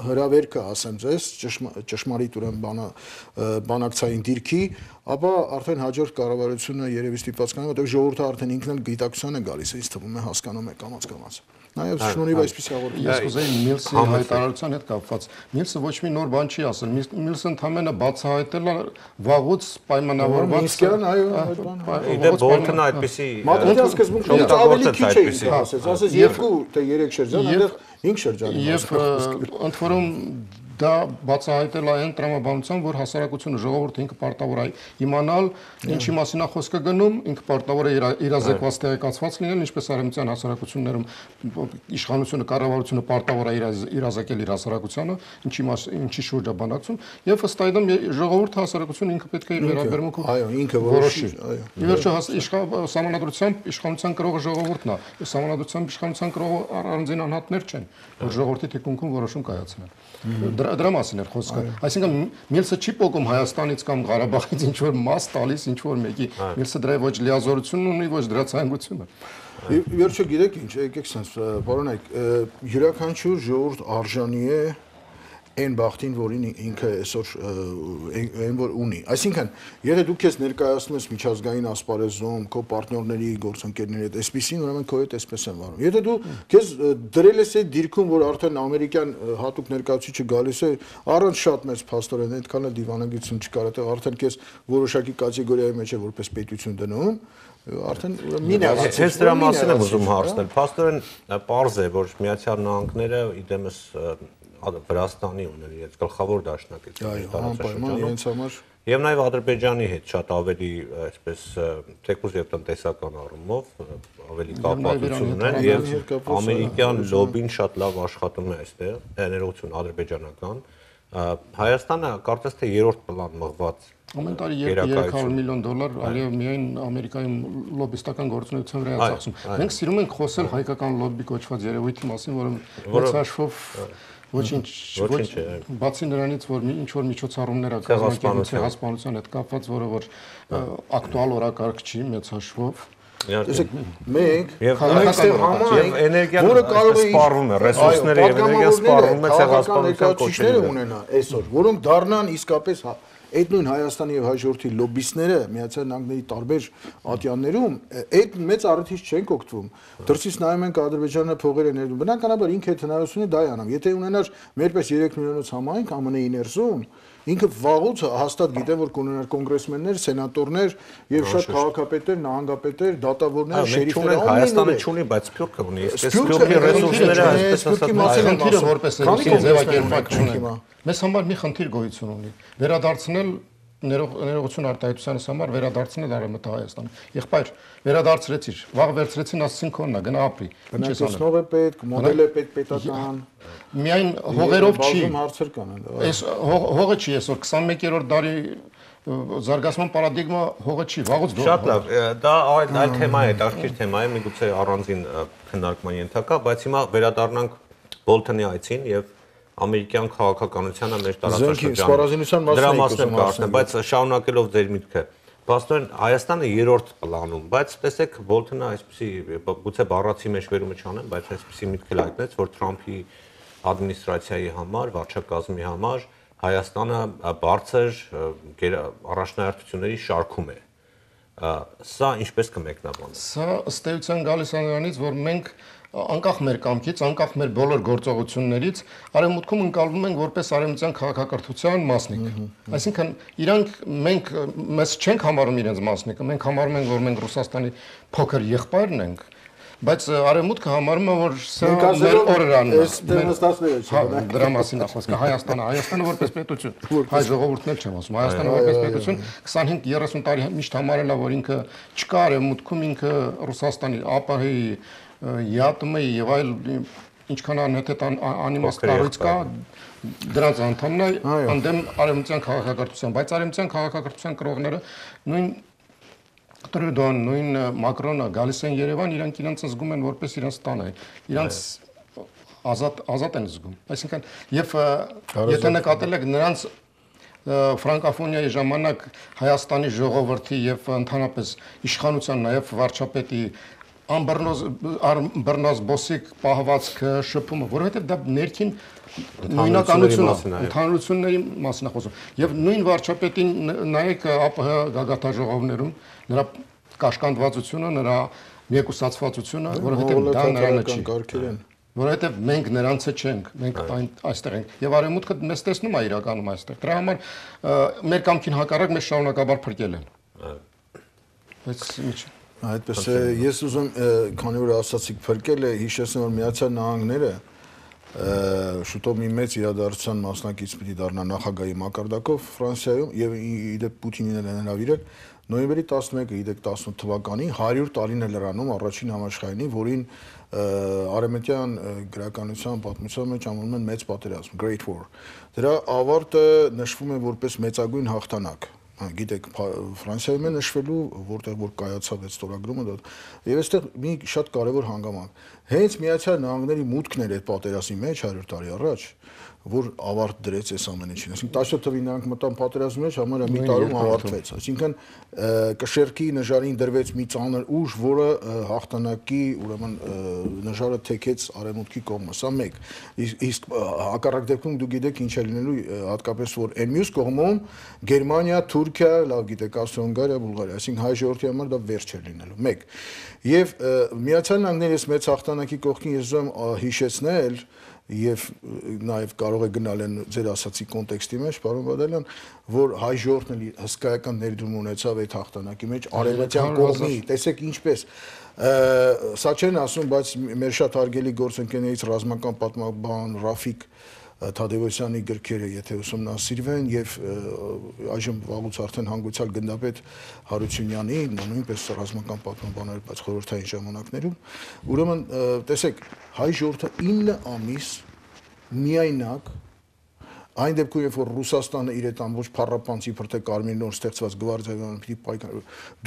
հրավերքը, ասեմ ձեզ, ճշմա- ճշմարիտ ուրեմն բանա բանակցային դիրքի, ապա արդեն հաջորդ կառավարությունը երևի ստիպված կանի, որտեղ ժողովուրդը արդեն ինքն էլ գիտակցության է գալիս, ինձ թվում է հասկանում է կամած կամած։ Նաեւ շնորհիվ այսպեսի հաղորդում։ Ես կուզեի Միլսի հայտարարության հետ կապված։ Միլսը ոչ մի նոր բան չի ասել։ Միլս- Միլսը ընդհանրապես բացահայտել է վաղուց պայմանավորված Մինսկյան, այո, այդ բանը։ Իդե պայման- այդպեսի Մատուցած սկզբունքներից օգտագործեց ավելի քիչ է այդպիսի։ ասես, ասես Եվ- 2 թե 3 շրջան, այնտեղ 5 շրջան։ Եվ ընդ որում դա բացահայտել է այն տրամաբանությամբ, որ հասարակությունը ժողովուրդը ինքը պարտավոր է իմանալ, ինչի մասին է խոսքը գնում, ինքը պարտավոր է իրա- իրազեկված տեղեկացված լինել, ինչպես արեմցյան հասարակություններում իշխանությունը, կառավարությունը պարտավոր է իրազ- իրազեկել իր հասարակությանը, ինչի ինչի շուրջ է բանակցում, եւ ըստ այդմ ժողովուրդը հասարակությունը ինքը պետք է իր վերաբերմունքը այո, ինքը որոշի։ այո։ Ի վերջո համանadrությամբ իշխանության կրողը ժողովուրդն է։ Համանadrությամբ իշխանության կրողը առ- առանձին անհատներ չեն, որ ժողովրդի թեկունքում որոշում կայացնեն։ Դրա դրա մասին էր խոսքը։ Այսինքն Միլսը չի փոկում Հայաստանից կամ Ղարաբաղից ինչ որ մաս տալիս ինչ որ մեկի։ Միլսը դրա ոչ լիազորությունն ունի, ոչ դրա ցանկությունը։ Եվ Վերջը գիտեք ինչ, եկեք sense, բարոնայք, ը, յուրաքանչյուր ժողովուրդ արժանի է այն բախտին, որին ինքը այսօր այն որ ունի։ Այսինքն, եթե դու քեզ ներկայացնում ես միջազգային ասպարեզում, քո պարտներների, գործընկերների հետ, այսպեսին, ուրեմն քո հետ այսպես են վարում։ Եթե դու քեզ դրել ես այդ դիրքում, որ արդեն ամերիկյան հատուկ ներկայացուցիչը գալիս է, առանց շատ մեծ փաստորեն այդքան էլ դիվանագիտություն չկար, այդտեղ արդեն քեզ որոշակի կատեգորիայի մեջ է որպես պետություն դնում, արդեն ուրեմն մի նեղացիչ, Հենց դրա մասին եմ ուզում հա։ հարցնել։ Փաստորեն པարզ է, որ Միացյալ Նահանգները իդեմս Վրաստանի ուներ իրենց գլխավոր Այո, անպայման տարածաշրջանում։ իրենց համար Եվ նաև Ադրբեջանի հետ շատ ավելի այսպես թեկուզ եւ տնտեսական առումով ավելի կապվածություն ունեն եւ ամերիկյան այո, լոբին շատ լավ աշխատում է այստեղ, ներողություն ադրբեջանական։ Հայաստանը կարծես թե երրորդ պլան մղված Ամեն տարի Գերակայություն։ 300 միլիոն դոլար այլև միայն Ամերիկայում լոբիստական գործունեության վրա է Այո, ծախսում։ այո։ Մենք սիրում ենք խոսել հայկական լոբի կոչված երևույթի մասին, Որը- մեծ հաշվով ոչինչ ոչ Ոչինչ չէ, այո։ բացի նրանից, որ մի- ինչ որ միջոցառումներ ա Ցեղասպանության։ ցեղասպանության հետ կապված, որը որ ը, ակտուալ օրակարգ չի մեծ հաշվով։ Տեսեք, մենք եւ համայնք, էներգիան որը կարող է սպառվում է, ռեսուրսները եւ էներգիան սպառվում է ցեղասպանության վրա։ ունենա այսօր, որոնք դառնան իսկապես հա- այդ նույն Հայաստանի եւ հաջորդի լոբիստները Միացյալ Նահանգների տարբեր ատյաններում այդ մեծ առիթից չեն օգտվում։ Դրսից նայում ենք Ադրբեջանը փողերը ներդում։ Բնականաբար ինքը այդ հնարավորությունը դա է անում։ Եթե ունենար մերպես 3 միլիոնից համայնք ԱՄՆ-ի ներսում, ինքը վաղուց հաստատ գիտե որ կունենար կոնգրեսմեններ, սենատորներ եւ շատ քաղաքապետեր, նահանգապետեր, դատավորներ, շերիֆներ, Հայաստանը չունի, բայց Սփյուռքը ունի։ Իսկ Սփյուռքի ռեսուրսները այսպես ասած խնդիրը որպես ձևակերպակ չունի։ Մեզ համար մի խնդիր գոյություն ունի։ Վերադարձնել ներողություն արտահայտությանս համար վերադարձնել արեմտա Հայաստան։ Եղբայր, վերադարձրեցիր, վաղ վերցրեցին ասցին քոննա, գնա ապրի։ Բնակիչնով է պետք, մոդել է պետք պետական։ Միայն հողերով չի։ Հարցեր կան։ Այս հողը չի այսօր 21-րդ դարի զարգացման պարադիգմա հողը չի, վաղուց դու Շատ լավ, դա այլ այլ թեմա է, դարքիր թեմա է, միգուցե առանձին քննարկման ենթակա, բայց հիմա վերադառնանք Բոլթոնի այցին եւ ամերիկյան քաղաքականությանը մեր տարածաշրջանում։ Դրա մասն եմ կարծում, բայց շարունակելով ձեր միտքը, Պաստորեն Հայաստանը երրորդ պլանում, բայց տեսեք Բոլթոնը այսպեսի գուցե բառացի մեջ վերումը չանեմ, բայց այսպեսի միտք էլ հայտնեց, որ Թրամփի ադմինիստրացիայի համար, վարչակազմի համար Հայաստանը բարձր առաջնահերթությունների շարքում է։ Սա ինչպես կմեկնաբանեք։ Սա ըստ էության գալիս է նրանից, որ մենք անկախ մեր կամքից, անկախ մեր բոլոր գործողություններից արևմուտքում ընկալվում ենք որպես արևմտյան քաղաքակրթության մասնիկ։ Այսինքն իրանք մենք մեզ չենք համարում իրենց մասնիկը, մենք համարում ենք, որ մենք Ռուսաստանի փոքր եղբայրն ենք բայց արևմուտքը համարում է որ սա մեր օրրանն է։ Այս դեմոնստրացիաները չէ։ հա, Դրա մասին է խոսքը Հայաստանը, Հայաստանը որպես պետություն։ Հայ ժողովուրդն էլ չեմ ասում, Հայաստանը որպես պետություն 25-30 տարի միշտ համարել է որ ինքը չկա արևմուտքում ինքը Ռուսաստանի ԱՊՀ-ի ԵԱՏՄ-ի եւ այլ ինչքան անհետ անիմաստ կառույց կա դրանց անդամն է անդեմ արևմտյան քաղաքակրթության, բայց արևմտյան քաղաքակրթության կրողները նույն Տրյուդոն, նույն Մակրոնը գալիս են Երևան, իրանք իրանք զգում են որպես իրանք տանը։ Իրանք ազատ ազատ են զգում։ Այսինքն եւ եթե նկատել եք նրանց ֆրանկոֆոնիայի ժամանակ Հայաստանի ժողովրդի եւ ընդհանրապես իշխանության նաեւ վարչապետի անբռնոզ բռնոզ բոսիկ պահվածքը շփումը, որովհետև դա ներքին նույնականություն է, ընդհանրությունների մասին է խոսում։ Եվ նույն վարչապետին նայեք ԱՊՀ գագաթաժողովներում նրա կաշկանդվածությունը, նրա մեկուսացվածությունը, որովհետև դա նրանը չի կարգեր են որովհետև մենք նրանցը չենք, մենք այստեղ ենք։ Եվ արևմուտքը մեզ տեսնում է իրականում այստեղ։ Դրա համար մեր կամքին հակառակ մեզ շարունակաբար փրկել են։ Բայց ինչ Այդպես է, ես ուզում քանի որ ասացիք փրկել է, հիշեցնեմ որ Միացյալ Նահանգները շուտով մի մեծ իրադարձության մասնակից պիտի դառնա նախագահի մակարդակով Ֆրանսիայում եւ իդեպ Պուտինին էլ հնարավիրել նոյեմբերի 11-ը իդեպ 18 թվականի 100 տարին է լրանում առաջին համաշխարհինի, որին արեմետյան գրականության պատմության մեջ անվանում են մեծ պատերազմ, Great War։ Դրա ավարտը նշվում է որպես մեծագույն հաղթանակ գիտեք Ֆրանսիայում է նշվելու որտեղ որ կայացավ այդ ստորագրումը դա եւ այստեղ մի շատ կարեւոր հանգամանք. Հենց միացյալ նահանգների մուտքն էր այդ պատերազմի մեջ 100 տարի առաջ որ ավարտ դրեց այս ամեն ինչին։ Այսինքն 17 թվին նրանք մտան պատերազմի մեջ, համարյա մի տարում ավարտվեց։ Այսինքն կշերքի նժարին դրվեց մի ծանր ուժ, որը հաղթանակի, ուրեմն նժարը թեքեց արևմուտքի կողմը։ Սա մեկ։ Իսկ հակառակ դեպքում դու գիտեք ինչ է լինելու, հատկապես որ այն մյուս կողմում Գերմանիա, Թուրքիա, լավ գիտեք, Ավստրիա, Բուլղարիա, այսինքն հայ ժողովրդի համար դա վերջ է լինելու։ Մեկ։ Եվ Միացյալ Նահանգների այս մեծ հաղթանակի կողքին ես ուզում հիշեցնել, եւ նաեւ կարող է գնալ են ձեր ասացի կոնտեքստի մեջ, պարոն Բադալյան, որ հայ ժողովուրդն էլ հսկայական ներդրում ունեցավ այդ հաղթանակի մեջ արևմտյան կողմի, տեսեք ինչպես սա չեն ասում, բայց մեր շատ հարգելի գործընկերներից ռազմական պատմաբան Ռաֆիկ Թադևոսյանի գրքերը, եթե ուսումնասիրվեն եւ այժմ վաղուց արդեն հանգուցալ գնդապետ Հարությունյանի, նույնպես ռազմական պատմաբաներ, բայց խորհրդային ժամանակներում, ուրեմն տեսեք, հայ ժողովուրդը 9 ամիս միայնակ Այն դեպքում, երբ որ Ռուսաստանը իր այդ ամբողջ փառապանց իբր թե կարմիր նոր ստեղծված գվարդիայանը պիտի պայքար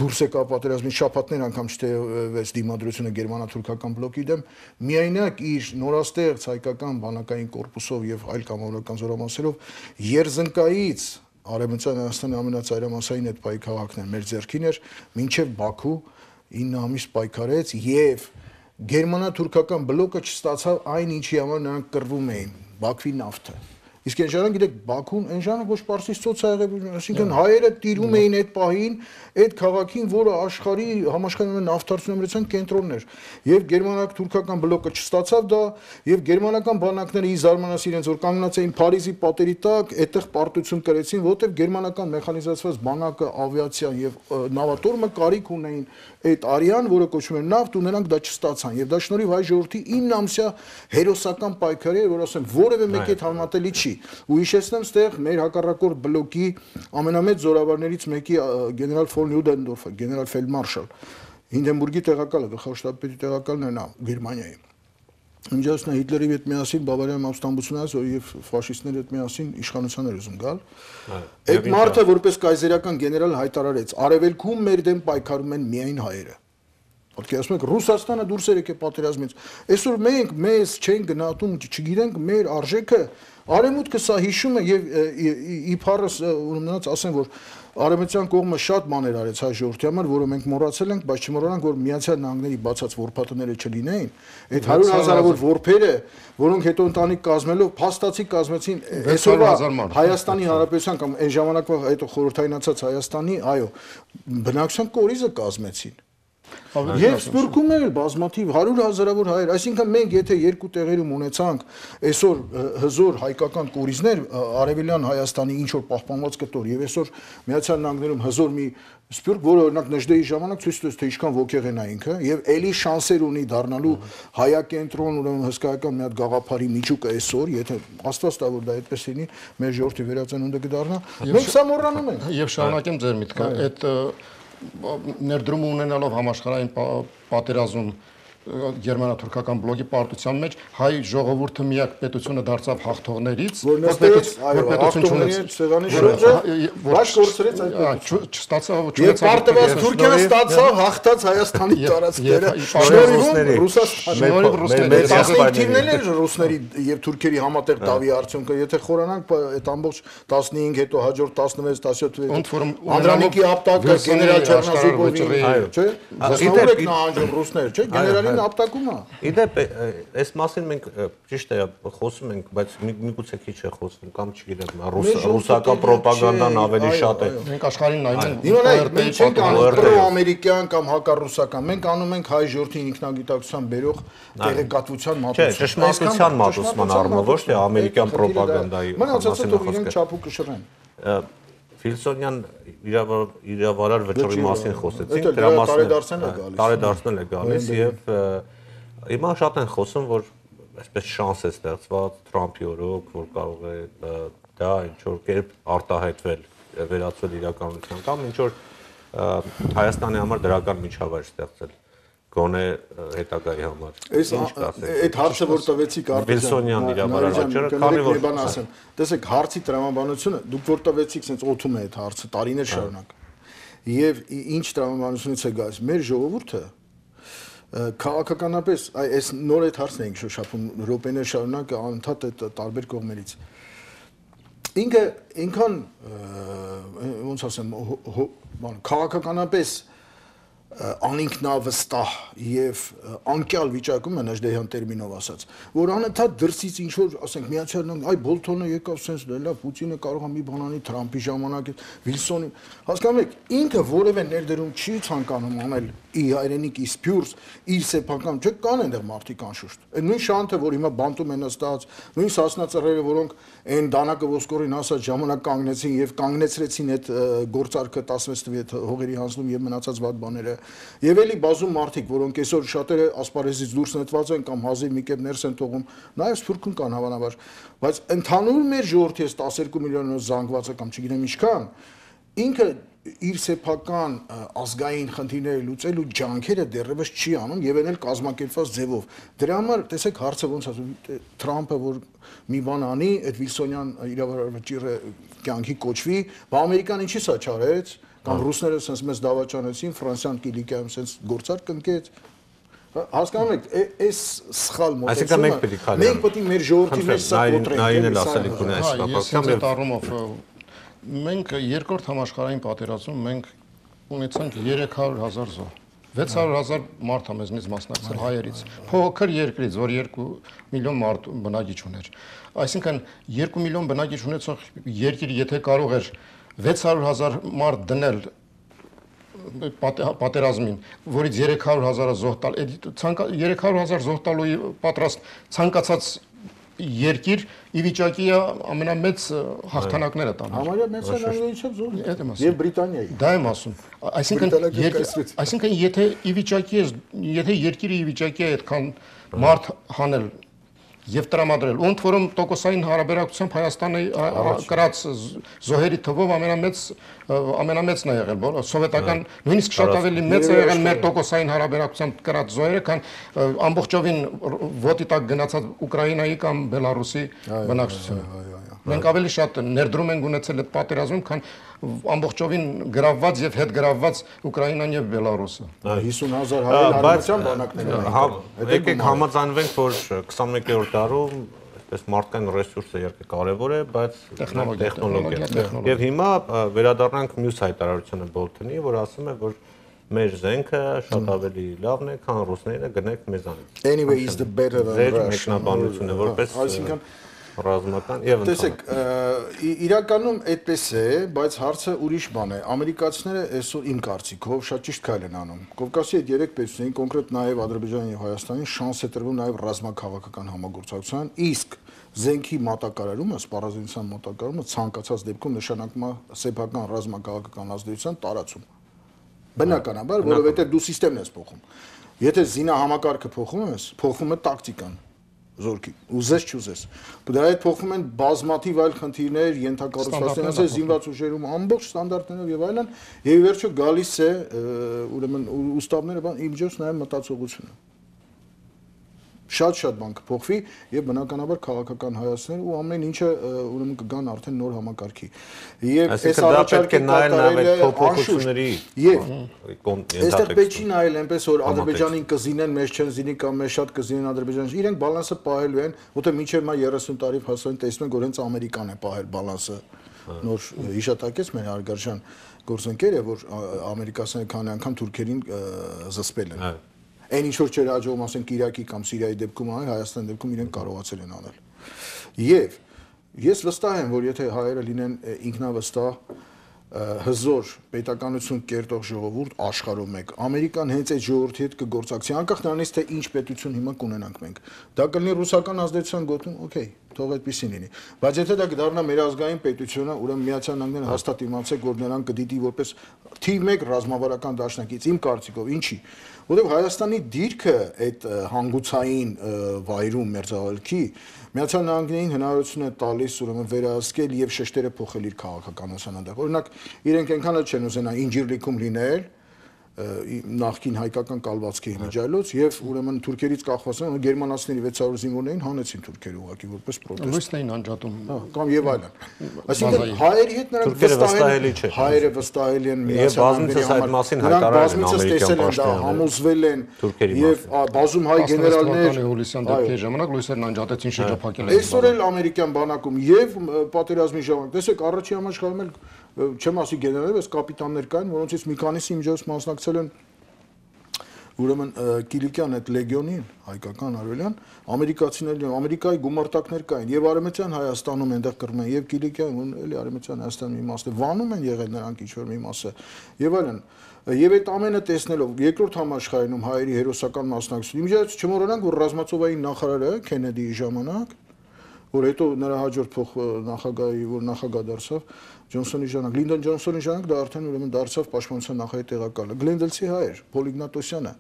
դուրս եկա պատերազմի շփատներ անգամ չթեվեց դիմադրությունը գերմանա-թուրքական բլոկի դեմ, միայնակ իր նորաստեղծ հայկական բանակային կորպուսով եւ այլ կամավորական զորամասերով երզնկայից Արևմտյան Հայաստանի ամենածայրամասային այդ պայքաղաքն է մեր ձեռքին էր, մինչև Բաքու 9 ամիս պայքարեց եւ գերմանա-թուրքական բլոկը չստացավ այն ինչի համար նրանք կռվում էին Բաքվի նավթը Իսկ այն ժամանակ գիտեք Բաքուն այն ժամանակ ոչ Պարսից ծոց ա եղել, այսինքն հայերը տիրում էին այդ պահին այդ քաղաքին, որը աշխարհի համաշխարհային նավթարդյունաբերության կենտրոնն էր։ Եվ գերմանակ-թուրքական բլոկը չստացավ դա, եւ գերմանական բանակները ի զարմանաս իրենց որ կանգնած էին Փարիզի պատերի տակ, այդտեղ պարտություն կրեցին, որտեղ գերմանական մեխանիզացված բանակը, ավիացիան եւ նավատորմը կարիք ունեին այդ արյան, որը կոչվում էր նավթ, ու նրանք դա չստացան։ Եվ դա շնորհիվ հայ ժողովրդի 9 ամսյա հերոսական պայքարի էր, որ ասեմ, որևէ մեկի հետ համատելի չի։ Ու հիշեցնեմ, ստեղ մեր հակառակորդ բլոկի ամենամեծ զորավարներից մեկի գեներալ ֆոն Լյուդենդորֆը, գեներալ ֆելդմարշալ Հինդենբուրգի տեղակալը, գլխաշտաբի տեղակալն էր նա Գերմանիայի։ Ինչպես նա Հիտլերի հետ միասին Բավարիայում ապստամբությունից եւ ֆաշիստների հետ միասին իշխանության էր ուզում գալ։ Այդ մարդը որպես կայզերական գեներալ հայտարարեց. «Արևելքում մեր դեմ պայքարում են միայն հայերը»։ Ոտքի ասում եք Ռուսաստանը դուրս էր եկել պատերազմից։ Այսօր մենք մեզ չեն գնահատում, չգիտենք մեր արժեքը։ Արեմուտքը սա հիշում է եւ իփարս ունենաց ասեն որ արեմտյան կողմը շատ բաներ արեց հայ ժողովրդի համար, որը մենք մոռացել ենք, բայց չմոռանանք, որ Միացյալ Նահանգների բացած որփաթները չլինեին։ Այդ 100 հազարավոր որփերը, որոնք հետո ընտանիք կազմելով փաստացի կազմեցին այսօրվա Հայաստանի Հանրապետության կամ այն ժամանակվա հետո խորհրդայնացած Հայաստանի, այո, բնակչության կորիզը կազմեցին։ Եվ Սփյուռքում էլ բազմաթիվ 100 հազարավոր հայեր, այսինքն մենք եթե երկու տեղերում ունեցանք այսօր հզոր հայկական կորիզներ արևելյան Հայաստանի ինչ որ պահպանված կտոր եւ այսօր Միացյալ Նահանգներում հզոր մի Սփյուռք, որը օրինակ Նժդեի ժամանակ ցույց տվեց թե ինչքան ոգեղեն է ինքը եւ ելի շանսեր ունի դառնալու հայակենտրոն ուրեմն հսկայական մի հատ գաղափարի միջուկը այսօր, եթե Աստված տա որ դա այդպես լինի, մեր ժողովրդի վերածնունդը կդառնա։ Մենք սա մոռանում ենք։ Եվ շարունակեմ ձեր միտքը, այդ ներդրում ունենալով համաշխարհային պատերազմ գերմանա-թուրքական բլոկի պարտության մեջ հայ ժողովուրդը միակ պետությունը դարձավ հաղթողներից, որ պետություն չունեց ոչ կորցրեց այդ չստացավ Եվ պարտված Թուրքիան ստացավ հաղթած Հայաստանի տարածքները, շնորհիվ Ռուսաստանի։ Մեր թիվն էր ռուսների եւ թուրքերի համատեղ դավի արդյունքը, եթե խորանանք այդ ամբողջ 15 հետո հաջորդ 16 17 Անդրանիկի ապտակը գեներալ Չեռնազուբովի, չէ՞։ Զսնորեք նահանջում ռուսներ, չէ՞։ Գեներալի Այն ապտակում է։ Իդեպ այս մասին մենք ճիշտ է խոսում ենք, բայց միգուցե քիչ է խոսվում կամ չգիտեմ, ռուսական ռոպագանդան ավելի շատ է։ Մենք աշխարհին նայում ենք։ Իրանայ մենք չենք անում պրո-ամերիկյան կամ հակառուսական, մենք անում ենք հայ ժողովրդի ինքնագիտակցության բերող տեղեկատվության մատուցում։ Չէ, ճշմարտության մատուցման առումով ոչ թե ամերիկյան ռոպագանդայի։ Մնացածը թող իրենք չափու կշռեն։ Ֆիլսոնյան իրավարար վճռի մասին խոսեցինք, դրա մասին տարեդարձնել է գալիս եւ հիմա շատ են խոսում, որ այսպես շանս է ստեղծված Թրամփի օրոք, որ կարող է դա ինչ որ կերպ արտահայտվել, վերածվել իրականության կամ ինչ որ Հայաստանի համար դրական միջավայր ստեղծել գոնե հետագայի համար։ Այս այդ հարցը որ տվեցիք Վիլսոնյան իրավարար վճռը, քանի որ բան ասեմ։ Տեսեք, հարցի տրամաբանությունը դուք որ տվեցիք, sense օթում է այդ հարցը տարիներ շարունակ։ Եվ ինչ տրամաբանությունից է գալիս։ Մեր ժողովուրդը քաղաքականապես այս նոր այդ հարցն էինք շոշափում ռոպեներ շարունակ անընդհատ այդ տարբեր կողմերից ինքը ինքան ոնց ասեմ բան քաղաքականապես անինքնավստահ եւ անկյալ վիճակում է Նժդեհյան տերմինով ասած, որ անընդհատ դրսից ինչ որ, ասենք, միացյալ նահանգ, այ Բոլթոնը եկավ sense լավ, Պուտինը կարող է մի բան անի Թրամփի ժամանակ, Վիլսոնի, հասկանում եք, ինքը որևէ ներդրում չի ցանկանում անել ի հայրենիք ի սփյուռս իր սեփական, չէ՞ կան այնտեղ մարդիկ անշուշտ։ Այդ նույն շանթը, որ հիմա բանտում են նստած, նույն սասնածռերը, որոնք այն դանակը ոսկորին ասած ժամանակ կանգնեցին եւ կանգնեցրեցին այդ գործարքը 16 թվի այդ հողերի հանձնում եւ մնացած վատ բաները Եվ էլի բազում մարդիկ, որոնք այսօր շատերը ասպարեզից դուրս նետված են կամ հազիվ մի կերպ ներս են թողում, նաև Սփյուռքում կան հավանաբար, բայց ընդհանուր մեր ժողովրդի այս 12 միլիոնով զանգվածը կամ չգիտեմ ինչքան, ինքը իր սեփական ազգային խնդիրները լուծելու ջանքերը դեռևս չի անում եւ այն էլ կազմակերպված ձևով։ Դրա համար տեսեք հարցը ոնց ասում Թրամփը որ մի բան անի, այդ Վիլսոնյան իրավարարվճիռը կյանքի կոչվի, բա ամերիկան ինչի սա չարեց կամ ռուսները sense մեզ դավաճանեցին, Ֆրանսիան Կիլիկայում sense գործար կնքեց հասկանում եք այս սխալ մոտեցումը մենք պետք է քալենք մենք պետք է մեր ժողովրդի մեջ սա կոտրենք նային էլ ասելիք ունի այս կապակցությամբ եւ առումով մենք երկրորդ համաշխարհային պատերազմում մենք ունեցանք 300.000 զոհ 600.000 մարդ է մեզնից մասնակցել հայերից։ Փոքր երկրից, որ 2 միլիոն մարդ բնակիչ ուներ։ Այսինքն 2 միլիոն բնակիչ ունեցող երկիր եթե կարող էր 600.000 մարդ դնել պատե- պատերազմին, որից 300.000-ը զոհ տալ, այդ ցանկա 300.000 զոհ տալու պատրաստ ցանկացած երկիր ի վիճակի է ամենամեծ հաղթանակները տանել։ Համարյա մեծ հնարավորությամբ զոր Այդ եմ ասում։ եւ Բրիտանիայի։ Դա եմ ասում։ Այսինքն այսինքն եթե ի վիճակի է եթե երկիրը ի վիճակի է այդքան մարդ հանել եւ տրամադրել, ոնց որում տոկոսային հարաբերակցությամբ Հայաստանը կրած զոհերի թվով ամենամեծ ամենամեծն է եղել, որ սովետական նույնիսկ շատ ավելի մեծ է եղել մեր տոկոսային հարաբերակցությամբ կրած զոհերը, քան ամբողջովին ոտի տակ գնացած Ուկրաինայի կամ Բելարուսի բնակչությունը։ Մենք ավելի շատ ներդրում ենք ունեցել այդ պատերազմում, քան ամբողջովին գրավված եւ հետ գրավված Ուկրաինան եւ Բելարուսը։ 50000 Ա, հայեր հարաբերությամբ բանակներ ունեն։ հա եկեք համաձայնվենք որ 21-րդ դարում այսպես մարդկային ռեսուրսը երկը կարևոր է, բայց Տեխնոլոգիա, տեխնոլոգիա։ տեխնոլոգիա, Եվ հիմա վերադառնանք մյուս հայտարարությունը Բոլթոնի, որ ասում է, որ մեր զենքը շատ ավելի լավն է, քան ռուսները, գնեք մեզանից։ Anyway is the better than Ձեր Russian, մեկնաբանությունը որ- որպես այսինքն ռազմական եւ Տեսեք, իրականում այդպես է, բայց հարցը ուրիշ բան է։ Ամերիկացիները այսօր իմ կարծիքով շատ ճիշտ քայլ են անում։ Կովկասի այդ երեք պետություններին, կոնկրետ նաև Ադրբեջանին եւ Հայաստանին շանս է տրվում նաև ռազմաքաղաքական համագործակցության, իսկ զենքի մատակարարումը, սպառազինության մատակարարումը ցանկացած դեպքում նշանակում է սեփական ռազմաքաղաքական ազդեցության տարածում։ Բնականաբար, որովհետեւ դու համակարգն ես փոխում։ Եթե զինահամակարգը փոխում ես, փոխում է տակտիկան զորքի ուզես չուզես դա այդ փոխվում են բազմաթիվ այլ խնդիրներ ենթակառուցվածքներ ասես զինված ուժերում ամբողջ ստանդարտներով եւ այլն եւ ի վերջո գալիս է ուրեմն ու- ուստավները բան իմջոց նաեւ մտածողությունը շատ-շատ բան կփոխվի եւ բնականաբար քաղաքական հայացքներ ու ամեն ինչը ուրեմն կգան արդեն նոր համակարգի դա պետք է նայել անշուշտ, փոփոխությունների եւ Այստեղ պետք ենթատեքստում։ նայել այնպես որ Ադրբեջանին կզինեն, մեզ չեն զինի կամ մեզ շատ կզինեն Ադրբեջանին։ Իրենք բալանսը պահելու են, որտեղ մինչև մա 30 տարի հասան տեսնում ենք որ հենց Ամերիկան է պահել բալանսը։ Նոր հիշատակեց մեր հարգարժան գործընկերը, որ ա- ամերիկացիները քանի անգամ թուրքերին զսպել են։ Հա։ Այն ինչ որ չէր հաջողում, ասենք Իրաքի կամ Սիրիայի դեպքում անել, Հայաստանի դեպքում իրենք կարողացել են անել։ Եվ ես վստահ եմ, որ եթե հայերը լինեն ինքնավստահ հզոր պետականություն կերտող ժողովուրդ աշխարհում մեկ ամերիկան հենց այդ ժողովրդի հետ կգործակցի անկախ նրանից թե ինչ պետություն հիմա կունենանք մենք դա կլինի ռուսական ազդեցության գոտում օքեյ թող այդպեսին լինի բայց եթե դա կդառնա մեր ազգային պետությունը ուրեմն միացյալ նահանգները հաստատ իմացեք որ նրանք կդիտի որպես թիվ 1 ռազմավարական դաշնակից իմ կարծիքով ինչի որովհետև Հայաստանի դիրքը այդ հանգուցային վայրում մերձավալքի Միացյալ Նահանգներին հնարավորություն է տալիս ուրեմն վերահսկել եւ շեշտերը փոխել իր քաղաքականության այնտեղ։ Օրինակ, իրենք այնքան էլ չեն ուզենա ինջիրլիքում լինել նախկին հայկական կալվածքի միջայլոց եւ ուրեմն թուրքերից կախված են գերմանացիների 600 զինվորներին հանեցին թուրքերը ուղակի որպես պրոտեստ Լույսն էին անջատում։ Հա, կամ եւ այլն։ Այսինքն հայերի հետ նրանք վստահելի չէ։ հայերը վստահելի են Եվ միացյալ բազմիցս այդ մասին հայտարարել են ամերիկյան տեսել են դա, պաշտոնյաները, համոզվել են եւ բազում հայ գեներալներ հուլիսյան դեպքերի ժամանակ լույսերն անջատեցին շրջափակել Այսօր էլ ամերիկյան բանակում եւ պատերազմի ժամանակ տեսեք առաջի համաշխարհում էլ չեմ ասի գեներալներ, բայց կապիտաններ կային, որոնցից մի քանիսի միջոց մասնակցել են ուրեմն Կիլիկյան այդ լեգիոնին հայկական արևելյան ամերիկացիներն ամերիկայի գումարտակներ կային եւ արեմեցյան Հայաստանում այնտեղ կրում են եւ Կիլիկյան էլի արեմեցյան Հայաստանում մի մասը վանում են եղել նրանք ինչ որ մի մասը եւ այլն եւ այդ ամենը տեսնելով երկրորդ համաշխարհայինում հայերի հերոսական մասնակցություն իմիջիայից չմոռանանք որ ռազմածովային նախարարը Քենեդիի ժամանակ որ հետո նրա հաջորդ փոխ նախագահի որ նախագահ դարձավ Ջոնսոնի ժամանակ Լինդոն Ջոնսոնի ժամանակ դա արդեն ուրեմն դարձավ պաշտպանության նախարարի տեղակալը Գլենդելցի հայ էր Պոլիգնատոսյանը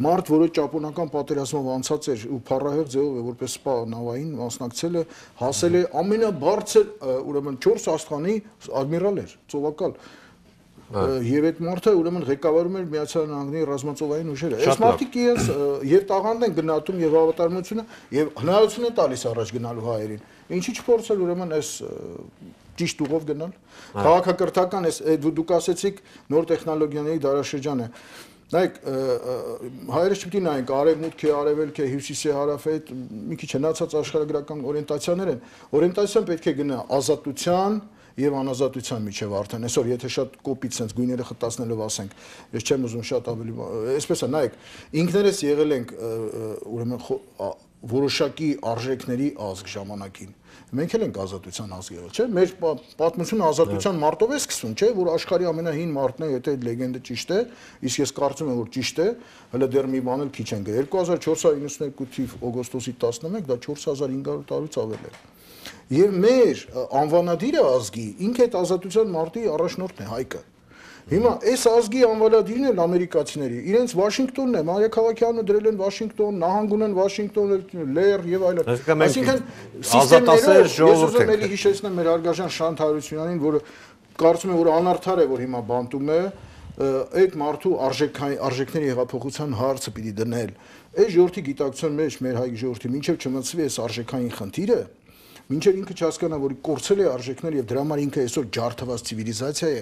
մարդ որը ճապոնական պատերազմով անցած էր ու փառահեղ ձևով է որպես սպա նավային մասնակցել է հասել է ամենաբարձր ուրեմն 4 աստղանի ադմիրալ էր ծովակալ Եվ այդ մարդը ուրեմն ղեկավարում էր Միացյալ Նահանգների ռազմածովային ուժերը։ Այս մարդիկ ը, եւ տաղանդ են գնահատում եւ հավատարմությունը եւ հնարավորություն է տալիս առաջ գնալու հայերին։ Ինչի՞ չփորձել ուրեմն այս ճիշտ ուղով գնալ։ Քաղաքակրթական էս դուք ասեցիք նոր տեխնոլոգիաների դարաշրջան է։ Նայեք, հայերը չպետք է նայենք արևմուտք է, արևելք է, հյուսիս է, հարավ է, մի քիչ հնացած աշխարհագրական օրենտացիաներ են։ Օրենտացիան պետք է գնա ազատության եւ անազատության միջև արդեն այսօր եթե շատ կոպիտ sense գույները խտացնելով ասենք ես չեմ ուզում շատ ավելի այսպես է նայեք ինքներս եղել ենք ուրեմն որոշակի արժեքների ազգ ժամանակին մենք էլ ենք ազատության ազգ եղել, չէ՞։ Մեր պատմությունը ազատության մարտով է սկսվում, չէ՞, որ աշխարհի ամենահին մարտն է, եթե այդ լեգենդը ճիշտ է, իսկ ես կարծում եմ, որ ճիշտ է, հələ դեռ մի բան էլ քիչ են գրել 2492 թիվ օգոստոսի 11, դա 4500 տարուց ավել է։ Եվ մեր անվանադիրը ազգի ինքը այդ ազատության մարտի առաջնորդն է Հայկը։ Հիմա այս ազգի անվալադիրն էլ ամերիկացիների, իրենց Վաշինգտոնն է, Մարիա Խավակյանը դրել են Վաշինգտոն, նահանգ ունեն Վաշինգտոն, Լեր եւ այլն։ Այսինքն ազատասեր ժողովուրդ է։ Ես ուզում եմ հիշեցնեմ մեր արգաժան Շանթ Հարությունյանին, որը կարծում եմ որ անարդար է, որ հիմա բանտում է այդ մարդու արժեքային արժեքների հեղափոխության հարցը պիտի դնել։ Այս ժողովրդի գիտակցության մեջ մեր հայ ժողովրդի ոչ չմնացվի այս արժեքային խնդիրը, Մինչև ինքը չհասկանա, որ կորցել է արժեքներ եւ դրա համար ինքը այսօր ջարդված ցիվիլիզացիա է,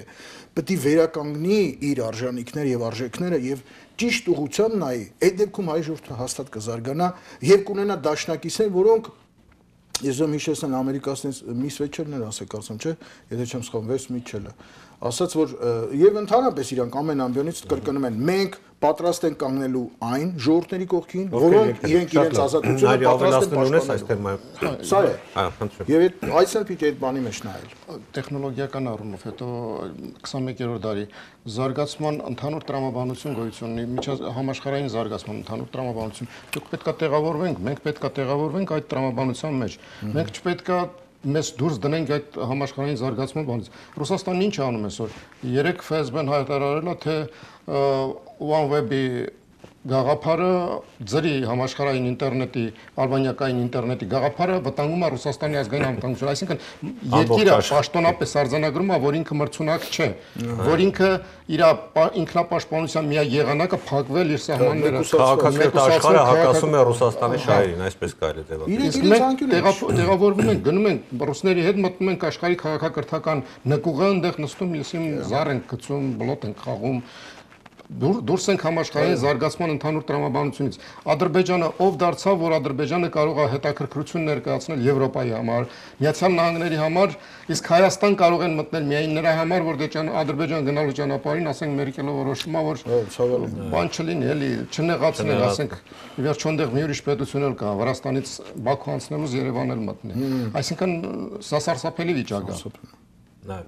պետք է վերականգնի իր արժանինքները եւ արժեքները եւ ճիշտ ուղղությամբ նայի։ Այդ դեպքում հայ ժողովուրդը հաստատ կզարգանա եւ կունենա դաշնակիցներ, որոնք Ես ում հիշեցնեմ ամերիկացիներից Միս Վեչերն էր ասել, կարծեմ, չէ, եթե չեմ սխալվում, Վես Միչելը, ասաց որ եւ ընդհանրապես իրանք ամեն ամբիոնից կրկնում են. Մենք պատրաստ են կանգնելու այն ժողովրդների կողքին, որոնք իրենք իրենց ազատությունը պատրաստ են ունես այս թեմայով։ Սա է։ Եվ այդ այսօր պիտի այդ բանի մեջ նայել։ Տեխնոլոգիական առումով հետո 21-րդ դարի զարգացման ընդհանուր տրամաբանություն գոյություն ունի, միջաց համաշխարհային զարգացման ընդհանուր տրամաբանություն։ Դուք պետքա տեղավորվենք, մենք պետքա տեղավորվենք այդ տրամաբանության մեջ։ Մենք չպետքա մեզ դուրս դնենք այդ համաշխարհային զարգացման բանից։ Ռուսաստանն ինչ անում է այսօր։ Երեք Facebook-ն հայտարարել է, թե OneWeb-ի գաղափարը ծրի համաշխարհային ինտերնետի, ալբանիական ինտերնետի գաղափարը վտանգում է Ռուսաստանի ազգային անվտանգությունը, այսինքն երկիրը պաշտոնապես արձանագրում է, որ ինքը մրցունակ չէ, որ ինքը իր ինքնապաշտպանության միա եղանակը փակվել իր սահմանները։ Քաղաքակիրթ աշխարհը հակասում է Ռուսաստանի շահերին, այսպես կարելի է տեղավորել։ Տեղավորվում են, գնում են ռուսների հետ մտնում են աշխարհի քաղաքակրթական նկուղը, այնտեղ նստում, եսիմ զար են գցում, բլոտ են խաղում դուրս ենք համաշխարհային զարգացման ընդհանուր տրամաբանությունից։ Ադրբեջանը ով դարձավ, որ Ադրբեջանը կարող է հետաքրքրություն ներկայացնել Եվրոպայի համար, Միացյալ Նահանգների համար, իսկ Հայաստան կարող են մտնել միայն նրա համար, որ դե Ադրբեջան գնալու ճանապարհին, ասենք Մերկելը որոշումա, որ բան չլինի, էլի, չնեղացնել, ասենք, վերջոն դեղ մի ուրիշ պետություն էլ կա, Վրաստանից Բաքու անցնելուց Երևան էլ մտնի։ Այսինքն սա սարսափելի վիճակ է։ Նայ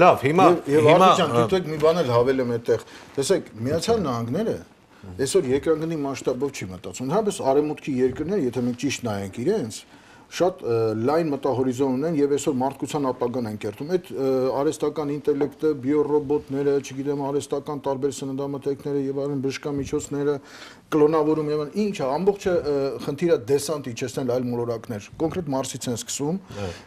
Լավ, հիմա հիմա դուք մի բան էլ հավելեմ այդտեղ։ Տեսեք, Միացյալ Նահանգները այսօր երկրագնդի մասշտաբով չի մտածում։ Հապես արևմուտքի երկրները, եթե մենք ճիշտ նայենք իրենց, շատ լայն մտահորիզոն ունեն եւ այսօր մարդկության ապագան են կերտում։ Այդ արհեստական ինտելեկտը, բիոռոբոտները, չգիտեմ, արհեստական տարբեր սննդամթերքները եւ այլն բժշկամիջոցները, կլոնավորում եւ ինչը ամբողջը խնդիրը դեսանտ իջեցնել այլ մոլորակներ կոնկրետ մարսից են սկսում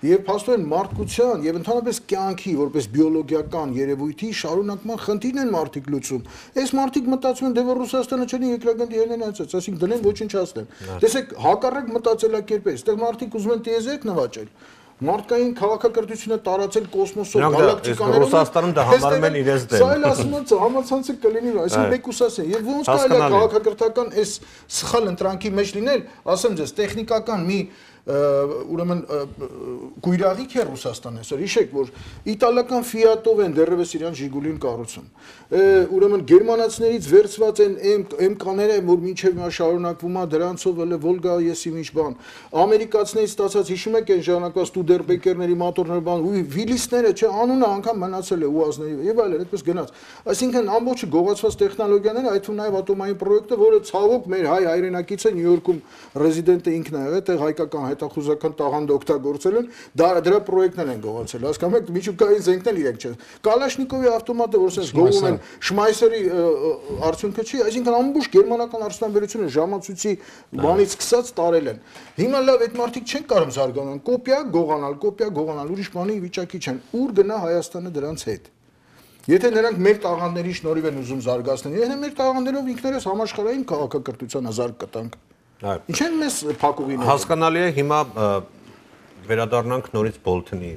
եւ փաստորեն մարդկության եւ ընդհանրապես կյանքի որպես բիոլոգիական երևույթի շարունակման խնդիրն են մարդիկ լուծում այս մարդիկ մտածում են դե որ Ռուսաստանը չունի երկրագնդի հենացած այսինքն դնեն ոչնչացնեն տեսեք հակառակ մտածելակերպ է այստեղ մարդիկ ուզում են տիեզերք նվաճել մարդկային քաղաքակրթությունը տարածել կոսմոսով գալակտիկաներով Ռուսաստանում դա համարում են իրենց դեմ։ Սա էլ ասում են համացանցը կլինի, այսինքն մեկուսաս է։ Եվ ոնց կարելի է քաղաքակրթական այս սխալ ընտրանքի մեջ լինել, ասեմ ձեզ, տեխնիկական մի ուրեմն գույրաղիք է Ռուսաստանը այսօր։ Հիշեք, որ իտալական Fiat-ով են դեռևս իրան Ժիգուլին կառուցում։ Ուրեմն գերմանացիներից վերցված են M-կաները, որ մինչև նա շարունակվում է դրանցով էլ Volga եսի ինչ բան։ Ամերիկացիներից ստացած հիշում եք այն ժամանակվա Studebaker-ների մոտորներ բան, ու Willys-ները, չէ, անունը անգամ մնացել է UAZ-ների եւ այլն, այդպես գնաց։ Այսինքն ամբողջը գողացված տեխնոլոգիաները, այդ ու նաեւ ատոմային պրոյեկտը, որը ցավոք մեր հայ հայրենակիցը Նյու Յորքում ռեզիդենտը ինքն է եղել, տեղ հայկական հետախուզական տաղանդ օգտագործել են, դա դրա պրոյեկտներ են գողացել։ Հասկանում եք, միջուկային զենքներ իրենք չեն։ Կալաշնիկովի ավտոմատը, որ ասես գովում են, Շմայսերի արդյունքը չի, այսինքն ամբողջ գերմանական արդյունաբերությունը ժամացույցի բանից սկսած տարել են։ Հիմա լավ, այդ մարդիկ չեն կարող զարգանալ, կոպիա գողանալ, կոպիա գողանալ, ուրիշ բանի վիճակի չեն։ Ուր գնա Հայաստանը դրանց հետ։ Եթե նրանք մեր տաղանդների շնորհիվ են ուզում զարգացնել, եթե մեր տաղանդերով ինքներս համաշխարհային քաղաքակրթության հազար կտանք, Ինչ են մեզ փակուղիները։ Հասկանալի է հիմա վերադառնանք նորից Բոլթոնի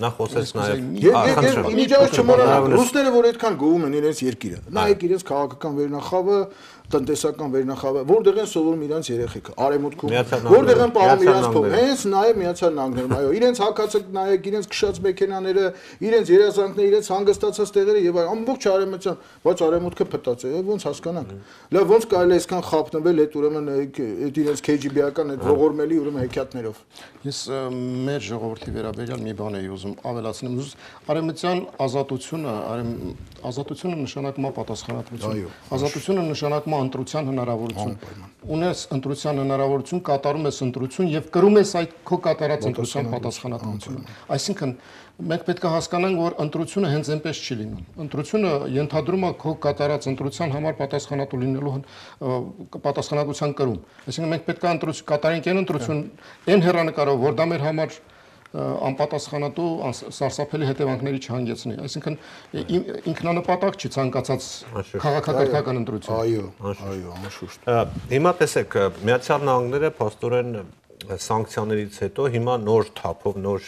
նա խոսեց նաև միջավայր չմոռանանք ռուսները որ այդքան գովում են իրենց երկիրը նայեք իրենց քաղաքական վերնախավը տնտեսական վերնախավար, որտեղ են սովորում իրանց երեխեքը, Նահանգները, որտեղ են պահում իրանց փող, Նահանգները։ հենց նաև Միացյալ Նահանգներում, այո, իրենց հակացը նայեք, իրենց քշած մեքենաները, իրենց երազանքները, իրենց հանգստացած տեղերը եւ այլ ամբողջ արեմության, բայց արեմուտքը փտած է, ոնց հասկանանք։ Լավ, ոնց կարելի է այսքան խափնվել այդ ուրեմն այդ իրենց KGB-ական այդ ողորմելի ուրեմն հեքիաթներով։ Ես մեր ժողովրդի վերաբերյալ մի բան էի ուզում ավելացնել։ ուզ արեմության ազատությունը, արեմ ազատությունը նշանակում է պատասխանատվություն։ Ազատությունը նշանակում է ընտրության հնարավորություն։ Ունես ընտրության հնարավորություն, կատարում ես ընտրություն եւ կրում ես այդ քո կատարած ընտրության պատասխանատվությունը։ Այսինքն մենք պետք է հասկանանք, որ ընտրությունը հենց այնպես չի լինում։ Ընտրությունը ենթադրում է քո կատարած ընտրության համար պատասխանատու լինելու պատասխանատվության կրում։ Այսինքն մենք պետք է ընտրություն կատարենք այն ընտրություն այն հերանեկարով, որ դա մեր համար անպատասխանատու սարսափելի հետևանքների չհանգեցնի։ Այսինքն ին- ինքնանպատակ չի ցանկացած քաղաքակրթական ընտրություն։ Այո, այո, անշուշտ։ Հիմա տեսեք, Միացյալ Նահանգները փաստորեն սանկցիաներից հետո հիմա նոր թափով նոր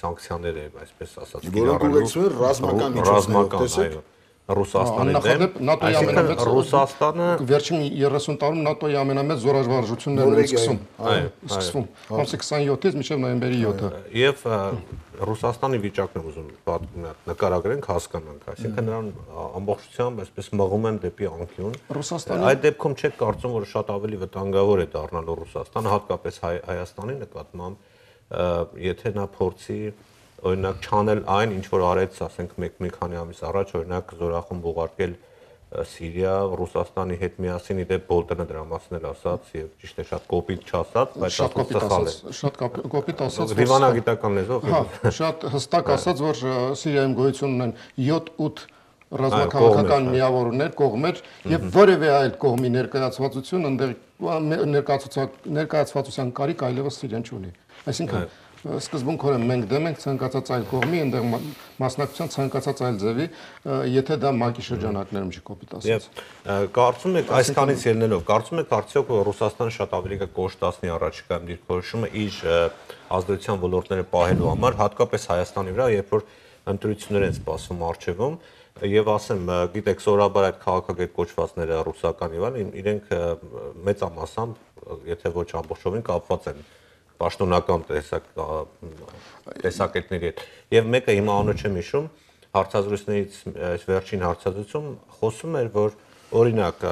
սանկցիաներ է, այսպես ասած, Որոնք ուղեկցում են ռազմական միջոցներով, տեսեք։ այո, Ռուսաստանի դեմ։ ՆԱՏՕ-ի Այսինքն ամենամեծ Ռուսաստանը վերջին 30 տարում ՆԱՏՕ-ի ամենամեծ զորավարժություններն են սկսում։ այո, Սկսվում։ Ամսի 27-ից մինչև նոյեմբերի 7-ը։ եւ ա, Ռուսաստանի վիճակն եմ ուզում նկարագրենք, հասկանանք, այսինքն նրան ամբողջությամբ այսպես մղում են դեպի անկյուն։ Ռուսաստանի- այդ դեպքում չեք կարծում, որ շատ ավելի վտանգավոր է դառնալու Ռուսաստանը, հատկապես Հայ- Հայաստանի նկատմամբ, եթե նա փորձի օրինակ չանել այն, ինչ որ արեց, ասենք, մեկ մի քանի ամիս առաջ, օրինակ զորախումբ ուղարկել Սիրիա, Ռուսաստանի հետ միասին իդեպ Բոլտոնը դրա մասին էլ ասաց եւ ճիշտ է շատ կոպիտ չասած, բայց Շատ կոպիտ ասած, շատ կոպ- կոպիտ ասած։ որ Դիվանագիտական լեզվով Հա, շատ հստակ ասած, որ Սիրիայում գոյություն ունեն 7-8 կողմեր, ռազմաքաղաքական միավորներ, կողմեր եւ որևէ այլ կողմի ներկայացվածություն ընդեղ ներկայացուցակ ներկայացվածության կարիք այլևս Սիրիան չունի։ Այսինքն սկզբունքորեն մենք դեմ ենք ցանկացած այլ կողմի, մա- մասնակցության ցանկացած այլ ձևի, եթե դա ՄԱԿ-ի շրջանակներում չի կոպիտ Եվ ասած։ ը, կարծում եք այսքանից ելնելով, կարծում եք արդյոք Ռուսաստանը շատ ավելի կկոշտացնի առաջիկայում դիրքորոշումը իր ազդեցության ոլորտները պահելու համար, հատկապես Հայաստանի վրա, երբ որ ընտրություններ են սպասվում արչեվում, եւ ասեմ, գիտեք, սորաբար այդ քաղաքագետ կոչվածները ռուսական եւ այլն, իրենք մեծամասամբ, եթե ոչ ամբողջովին կապված են պաշտոնական տեսակ տեսակետների հետ։ Եվ մեկը հիմա անունը չեմ հիշում, հարցազրույցներից այս վերջին հարցազրույցում խոսում էր, որ օրինակ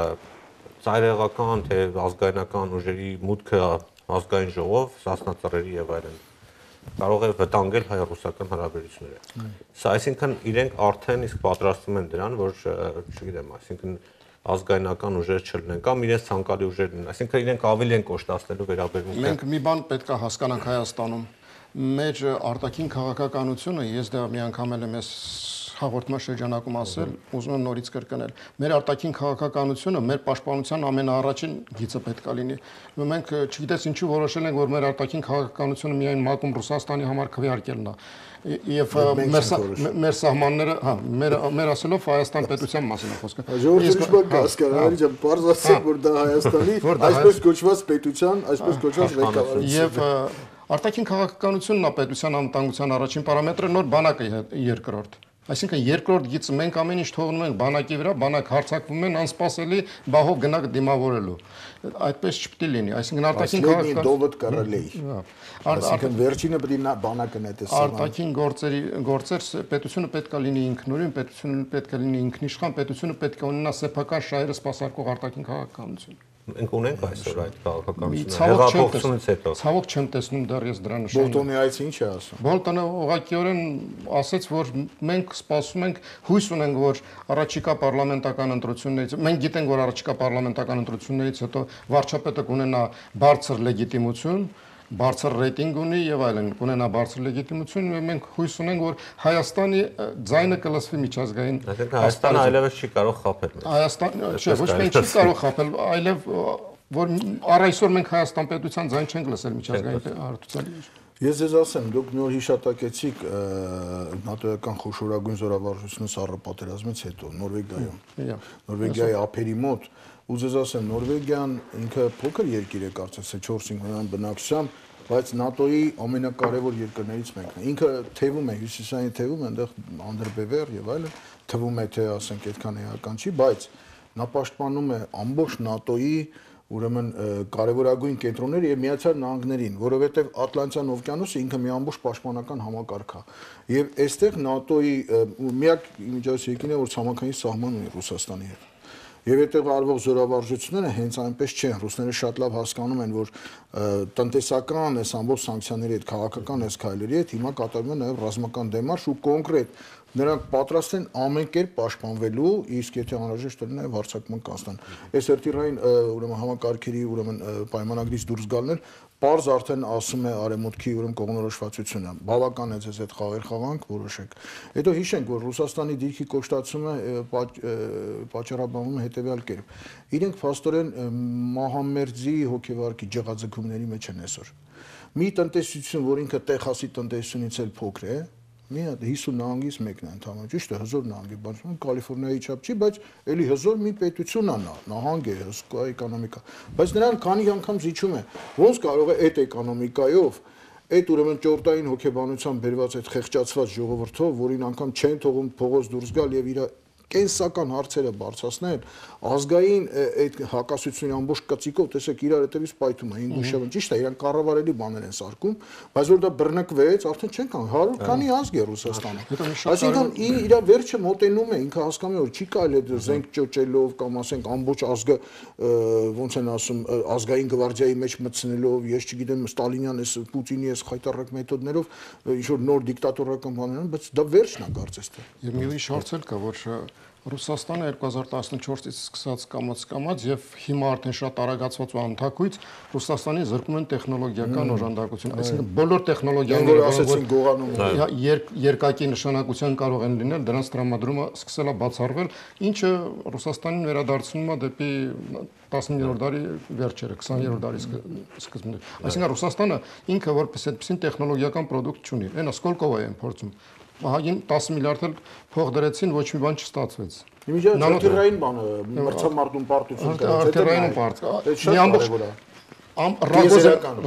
ծայրեղական թե ազգայնական ուժերի մուտքը ազգային ժողով, սասնածռերի եւ այլն կարող է վտանգել հայ-ռուսական հարաբերությունները։ Սա այսինքն իրենք արդեն իսկ պատրաստվում են դրան, որ չգիտեմ, այսինքն ազգայնական ուժեր չլինեն կամ իրենց ցանկալի ուժեր լինեն։ Այսինքն իրենք ավելի են կոշտացնելու վերաբերմունքը Մենք մի բան պետք է հասկանանք Հայաստանում։ Մեր արտաքին քաղաքականությունը, ես դա մի անգամ էլ եմ ես հաղորդման շրջանակում ասել, ուզում եմ նորից կրկնել։ Մեր արտաքին քաղաքականությունը մեր պաշտպանության ամենաառաջին գիծը պետք է լինի։ Մենք չգիտես ինչու որոշել ենք, որ մեր արտաքին քաղաքականությունը միայն ՄԱԿ-ում Ռուսաստանի համար քվեարկելն է։ Մենք մեր սահմանները, հա, մեր մեր ասելով Հայաստան պետության մասին է խոսքը։ Ժողովուրդը ինչ բան կասկան, այլ ջան, բարձ ասեք, որ դա Հայաստանի այսպես կոչված պետության, այսպես կոչված Աշխանություն։ ղեկավարության Եվ արտաքին քաղաքականությունն է պետության անվտանգության առաջին պարամետրը նոր բանակը երկրորդ։ Այսինքն երկրորդ գիծը մենք ամեն ինչ թողնում ենք բանակի վրա, բանակ հարցակվում են անսպասելի բահով գնակ դիմավորելու։ Այդպես չպետք է լինի։ Այսինքն արտաքին քաղաքական դովդ կարելի։ Ար- ար- Այսինքն վերջինը պետք է նա բանակը նետեսի։ արտաքին գործերի գործեր պետությունը պետք է լինի ինքնուրույն, պետությունը պետք է լինի ինքնիշխան, պետությունը պետք է ունենա սեփական շահերը սպասարկող արտաքին քաղաքականություն։ մենք ունենք այսօր այդ քաղաքականությունը հեղափոխությունից հետո։ Ցավոք չեմ տեսնում դեռ ես դրա նշանը։ Բոլտոնի այցը ինչ է ասում։ Բոլտոնը ուղղակիորեն ասաց, որ մենք սպասում ենք, հույս ունենք, որ առաջիկա պարլամենտական ընտրություններից, մենք գիտենք, որ առաջիկա պարլամենտական ընտրություններից հետո վարչապետը կունենա բարձր լեգիտիմություն, բարձր ռեյտինգ ունի եւ այլն, ունենա բարձր լեգիտիմություն ու մենք հույս ունենք, որ Հայաստանի ձայնը կլսվի միջազգային։ Հայաստանը այլևս չի կարող խაფել։ Հայաստանը, չէ, ոչ մենք չի կարող խაფել, այլև որ առ այսօր մենք Հայաստան պետության ձայն չենք լսել միջազգային հարթության մեջ։ Ես ձեզ ասեմ, դուք նոր հիշատակեցիք նատոյական խոշորագույն զորավարժությունը սառը պատերազմից հետո Նորվեգիայում։ Նորվեգիայի ափերի մոտ ու ձեզ ասեմ, Նորվեգիան ինքը փոքր երկիր է կարծես թե 4-5 միլիոն բնակչությամբ, բայց ՆԱՏՕ-ի ամենակարևոր երկրներից մեկն է։ Ինքը թեվում է, հյուսիսային թեվում է, այնտեղ անդրբևեր եւ այլն, թվում է թե ասենք այդքան էական չի, բայց նա պաշտպանում է ամբողջ ՆԱՏՕ-ի ուրեմն կարևորագույն կենտրոնները եւ Միացյալ Նահանգներին, որովհետեւ Ատլանտյան օվկիանոսը ինքը մի ամբողջ պաշտպանական համակարգ է։ Եվ այստեղ ՆԱՏՕ-ի միակ միջազգային եկին է, որ ցամաքային սահման ունի Ռուսաստանի հետ։ Եվ այդտեղ արվող զորավարժությունները հենց այնպես չեն։ Ռուսները շատ լավ հասկանում են, որ տնտեսական այս ամբողջ սանկցիաների հետ, քաղաքական այս քայլերի հետ հիմա կատարվում է նաև ռազմական դեմարշ ու կոնկրետ նրանք պատրաստ են ամեն կերպ պաշտպանվելու, իսկ եթե անհրաժեշտ լինի նաև հարձակման կանցնան։ Այս հերթիրային ուրեմն համակարգերի ուրեմն պայմանագրից դուրս գալն էլ Պարզ արդեն ասում է արեմուտքի ուրեմն կողմնորոշվածությունը։ Բավական է ձեզ այդ խաղեր խաղանք, որոշեք։ Հետո հիշենք, որ Ռուսաստանի դիրքի կոշտացումը պատճառաբանում է հետևյալ կերպ։ Իրենք փաստորեն մահամերձի հոգեվարկի ջղաձգումների մեջ են այսօր։ Մի տնտեսություն, որ ինքը Տեխասի տնտեսությունից էլ փոքր է, մի հատ 50 նահանգից մեկն է ընդհանրապես ճիշտ է հզոր նահանգ է բացում կալիֆոռնիայի չափ չի բայց էլի հզոր մի պետություն է նա նահանգ է հսկա էկոնոմիկա բայց նրան քանի անգամ զիջում է ոնց կարող է այդ էկոնոմիկայով այդ ուրեմն ճորտային հոգեբանությամբ բերված այդ խեղճացված ժողովրդով որին անգամ չեն թողում փողոց դուրս գալ եւ իր կենսական հարցերը բարձրացնել ազգային այդ հակասությունների ամբողջ կծիկով տեսեք իրար հետևից պայթում է ինգուշևն ճիշտ է իրան կառավարելի բաներ են սարքում բայց որ դա բռնկվեց արդեն չեն կան 100 քանի ազգ է Ռուսաստանը այսինքն իր վերջը մոտենում է ինքը հասկանում է որ չի կարելի այդ զենք ճոճելով կամ ասենք ամբողջ ազգը ոնց են ասում ազգային գվարդիայի մեջ մտցնելով ես չգիտեմ Ստալինյան էս Պուտինի էս խայտարակ մեթոդներով ինչ որ նոր դիկտատորական բաներ բայց դա վերջն է կարծես թե Եվ մի ուրիշ հարց էլ կա, որ Ռուսաստանը 2014-ից սկսած կամած եւ հիմա արդեն շատ արագացված ու անթակույց Ռուսաստանի զրկում են տեխնոլոգիական օժանդակություն, այսինքն բոլոր տեխնոլոգիաները, որ ասեցին գողանում է։ երկ, երկակի նշանակության կարող են լինել, դրանց տրամադրումը սկսել է բացառվել, ինչը Ռուսաստանին վերադարձնում է դեպի 19-րդ դարի վերջերը, 20-րդ դարի սկզբները։ Այսինքն Ռուսաստանը ինքը որպես այդպեսին տեխնոլոգիական ապրանք չունի։ Այնա Սկոլկովա են փորձում։ Ահագին 10 միլիարդ էլ փող դրեցին, ոչ մի բան չստացվեց։ Իմիջիայլ Նանո- արտերային բանը մրցամարտում պարտություն Արտե- արտերայինում պարտ։ Այդ Մի ամբողջ-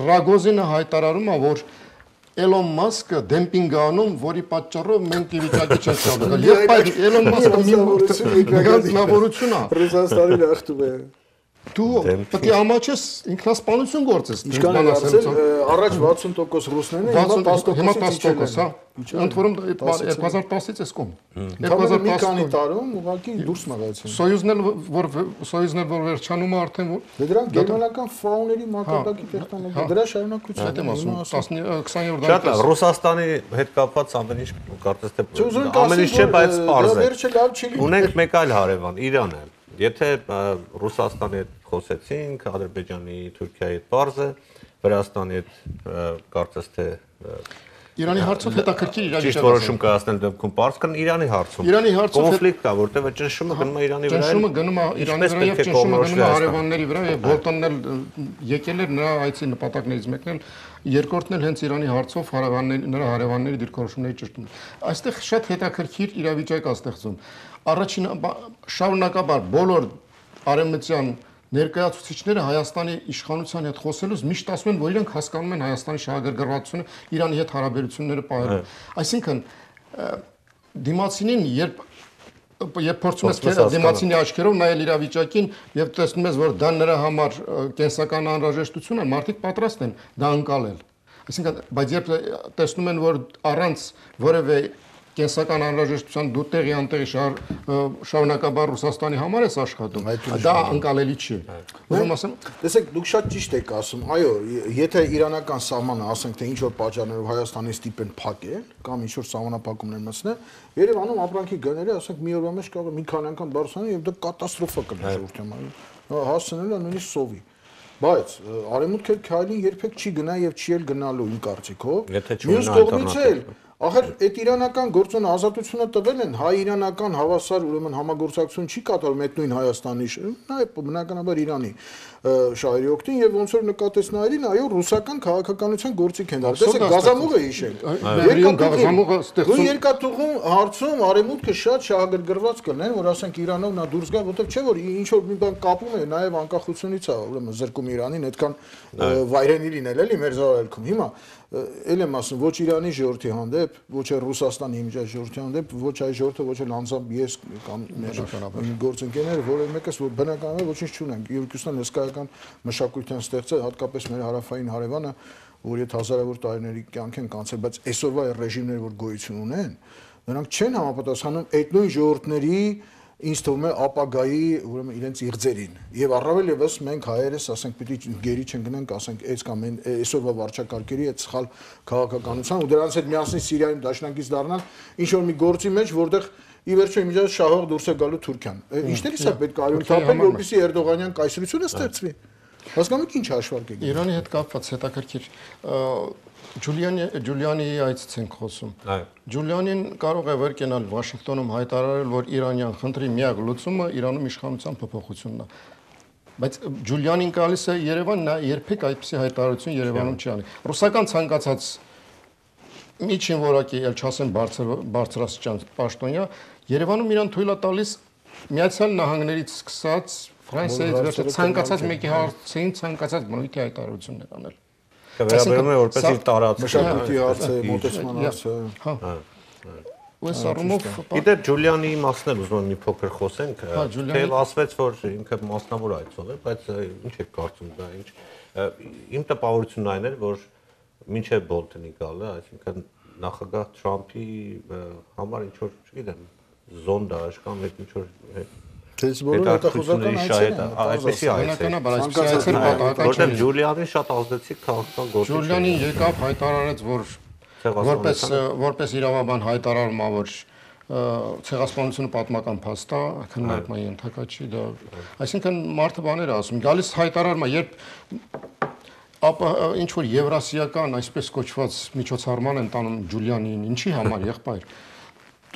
Ռագոզինը հայտարարում է, որ Էլոն Մասկը դեմպինգ անում, որի պատճառով մենք ի վիճակի չենք [laughs] կազմել։ Եվ Էլոն Մասկը մի գանձնավորություն է։ Ռուսաստանի ախտում է։ Դու պետք է ամաչես ինքնասպանություն գործես։ Ինչքան է դարձել առաջ 60% ռուսներն են, հիմա 60% հիմա 10% 10%-ից հա։ Ընդ որում 2010-ից էս կողմ։ Ընդհանրապես մի քանի 2010 տարում ուղղակի դուրս մղացին։ Սոյուզն էլ որ Սոյուզն էլ որ վերջանում է արդեն որ Դե դրանք գերմանական ֆաուների մակարդակի տեխնոլոգիա, դրա շարունակությունն Այդ եմ ասում 10 20-րդ Շատ լավ, Ռուսաստանի հետ կապված ամեն ինչ կարծես թե ամեն ինչ չէ, բայց պարզ է։ Վերջը լավ չի լինի։ Ունենք մեկ այլ հարևան, Իրանը։ Եթե ա, Ռուսաստանի հետ խոսեցինք, Ադրբեջանի, Թուրքիայի հետ է, Վրաստանի հետ կարծես թե Իրանի հարցով հետաքրքիր ճիշտ իրավիճակ որոշում կայացնել դեպքում պարզ կան Իրանի հարցում։ Իրանի հարցով հետ- կոնֆլիկտ կա, որտեղ ճնշումը գնում է Իրանի վրա։ Ճնշումը գնում է Իրանի վրա եւ ճնշումը գնում է հարևանների վրա եւ Բոլտոնն էլ եկել էր նրա այցի նպատակներից մեկն էլ երկրորդն էլ հենց Իրանի հարցով հարևանների նրա հարևանների դիրքորոշումների ճշտում։ Այստեղ շատ հետաքրքիր իրավիճակ է ստեղծում։ Առաջին բա- շարունակաբար բոլոր արեմտյան ներկայացուցիչները Հայաստանի իշխանության հետ խոսելուց միշտ ասում են, որ իրենք հասկանում են Հայաստանի շահագրգռվածությունը Իրանի հետ հարաբերությունները պահելու։ Այսինքն դիմացինին երբ երբ փորձում ես դիմացինի աչքերով նայել իրավիճակին եւ տեսնում ես որ դա նրա համար կենսական անհրաժեշտություն է մարդիկ պատրաստ են դա անցալել այսինքն բայց երբ տեսնում են որ առանց որևէ կենսական անհրաժեշտության դու տեղի անտեղի շար, շարունակաբար Ռուսաստանի համար ես աշխատում դա անցալելի չի ուրեմն ասեմ Տեսեք, դուք շատ ճիշտ եք ասում։ Այո, եթե իրանական սահմանը, ասենք թե ինչ որ պատճառներով Հայաստանի ստիպեն փակել կամ ինչ որ սահմանափակումներ մտցնել, Երևանում ապրանքի գները, ասենք մի օրվա մեջ կարող է մի քանի անգամ բարձրանալ եւ դա կատաստրոֆա կլինի ժողովրդի համար։ Հասցնել է նույնիսկ սովի։ Բայց ը, արեմուտքը քայլին երբեք չի գնա եւ չի էլ գնալու իմ կարծիքով։ Մյուս կողմից էլ Ախր այդ իրանական գործոնը ազատությունը տվել են հայ-իրանական հավասար ուրեմն համագործակցություն չի կատարում այդ նույն Հայաստանի, նա է բնականաբար Իրանի։ շահերի օգտին եւ ոնց որ նկատեց նայելին, այո, ռուսական քաղաքականության գործիք են դարձել։ Տեսեք, գազամուղը հիշենք։ գազամուղը ստեղծում- Դու երկաթուղում հարցում արեմուտքը շատ շահագրգռված կլինեն, որ ասենք Իրանով նա դուրս գա, որովհետեւ չէ որ ինչ որ մի բան կապում է նաեւ անկախությունից է, ուրեմն զրկում Իրանին, այդքան վայրենի լինել էլի մեր զորալքում։ Հիմա ել եմ ասում, ոչ Իրանի ժողովրդի հանդեպ, ոչ էլ Ռուսաստանի հիմնաժ ժողովրդի հանդեպ, ոչ այ ժողովրդը, ոչ էլ անձամբ ես կամ մեր գործընկերները, որը մեկս որ բնականաբար ոչինչ չունենք։ Երկուսն հսկայական մշակույթ են ստեղծել, հատկապես մեր հարավային հարևանը, որ եթե հազարավոր տարիների կյանք են կանցել, բայց այսօրվա ռեժիմները, որ գոյություն ունեն, նրանք չեն համապատասխանում այդ նույն ժողովրդների ինձ թվում է ապագայի ուրեմն իրենց իղձերին եւ առավել եւս մենք հայերս ասենք պիտի գերի չընկնենք ասենք այս կամ այն այսօրվա վարչակարգերի այդ սխալ քաղաքականության ու դրանց հետ միասին Սիրիայում դաշնակից դառնալ ինչ որ մի գործի մեջ որտեղ ի վերջո իմիջիայ շահող դուրս է գալու Թուրքիան ինչտեղից է պետք արյուն թափել որպեսզի Էրդողանյան կայսրությունը ստեղծվի հասկանում եք ինչ հաշվարկ է Իրանի հետ կապված հետաքրքիր Ջուլիանի Ջուլիանի այցից ենք խոսում։ Այո։ Ջուլիանին կարող է վեր կենալ Վաշինգտոնում հայտարարել, որ Իրանյան խնդրի միակ լուծումը Իրանում իշխանության փոփոխությունն է։ Բայց Ջուլիանին գալիս է Երևան, նա երբեք այդպիսի հայտարարություն Երևանում չի անի։ Ռուսական ցանկացած միջին որակի, ել չասեմ բարձր բարձրաստիճան պաշտոնյա, Երևանում իրան թույլ է տալիս Միացյալ Նահանգներից սկսած Ֆրանսիայից վերջը ցանկացած մեկի հարցին ցանկացած բնույթի հայտարարություններ անել։ Կվերաբերում է որպես իր տարածք։ մշակույթի հարցը, մոտեցման հարցը Հա։ Ու այս առումով Գիտե Ջուլիանի մասն էլ ուզում եմ մի փոքր խոսենք։ Հա, Թեև ասվեց, որ ինքը մասնավոր այցով է, բայց ինչ եք կարծում դա ինչ։ Իմ տպավորությունն այն էր, որ մինչև Բոլտոնի գալը, այսինքն նախագահ Թրամփի համար ինչ որ, չգիտեմ, զոնդաժ կամ այդ ինչ որ Դες բոլոր հետախուզական այցեր են։ այդպեսի այց է։ բնականաբար այսպես Ցանկացած այցեր պատահական Որտեղ չեն։ Ջուլիանին շատ ազդեցիկ քաղաքական գործիչ։ Ջուլիանին եկավ հայտարարեց, որ որպես որպես իրավաբան հայտարարում ա, որ ցեղասպանությունը պատմական փաստ է, քննարկման ենթակա չի դա։ Այսինքն մարդը բաներ ասում, գալիս հայտարարում է, երբ ապա ինչ որ եվրասիական այսպես կոչված միջոցառման են տանում Ջուլիանին, ինչի համար եղբայր։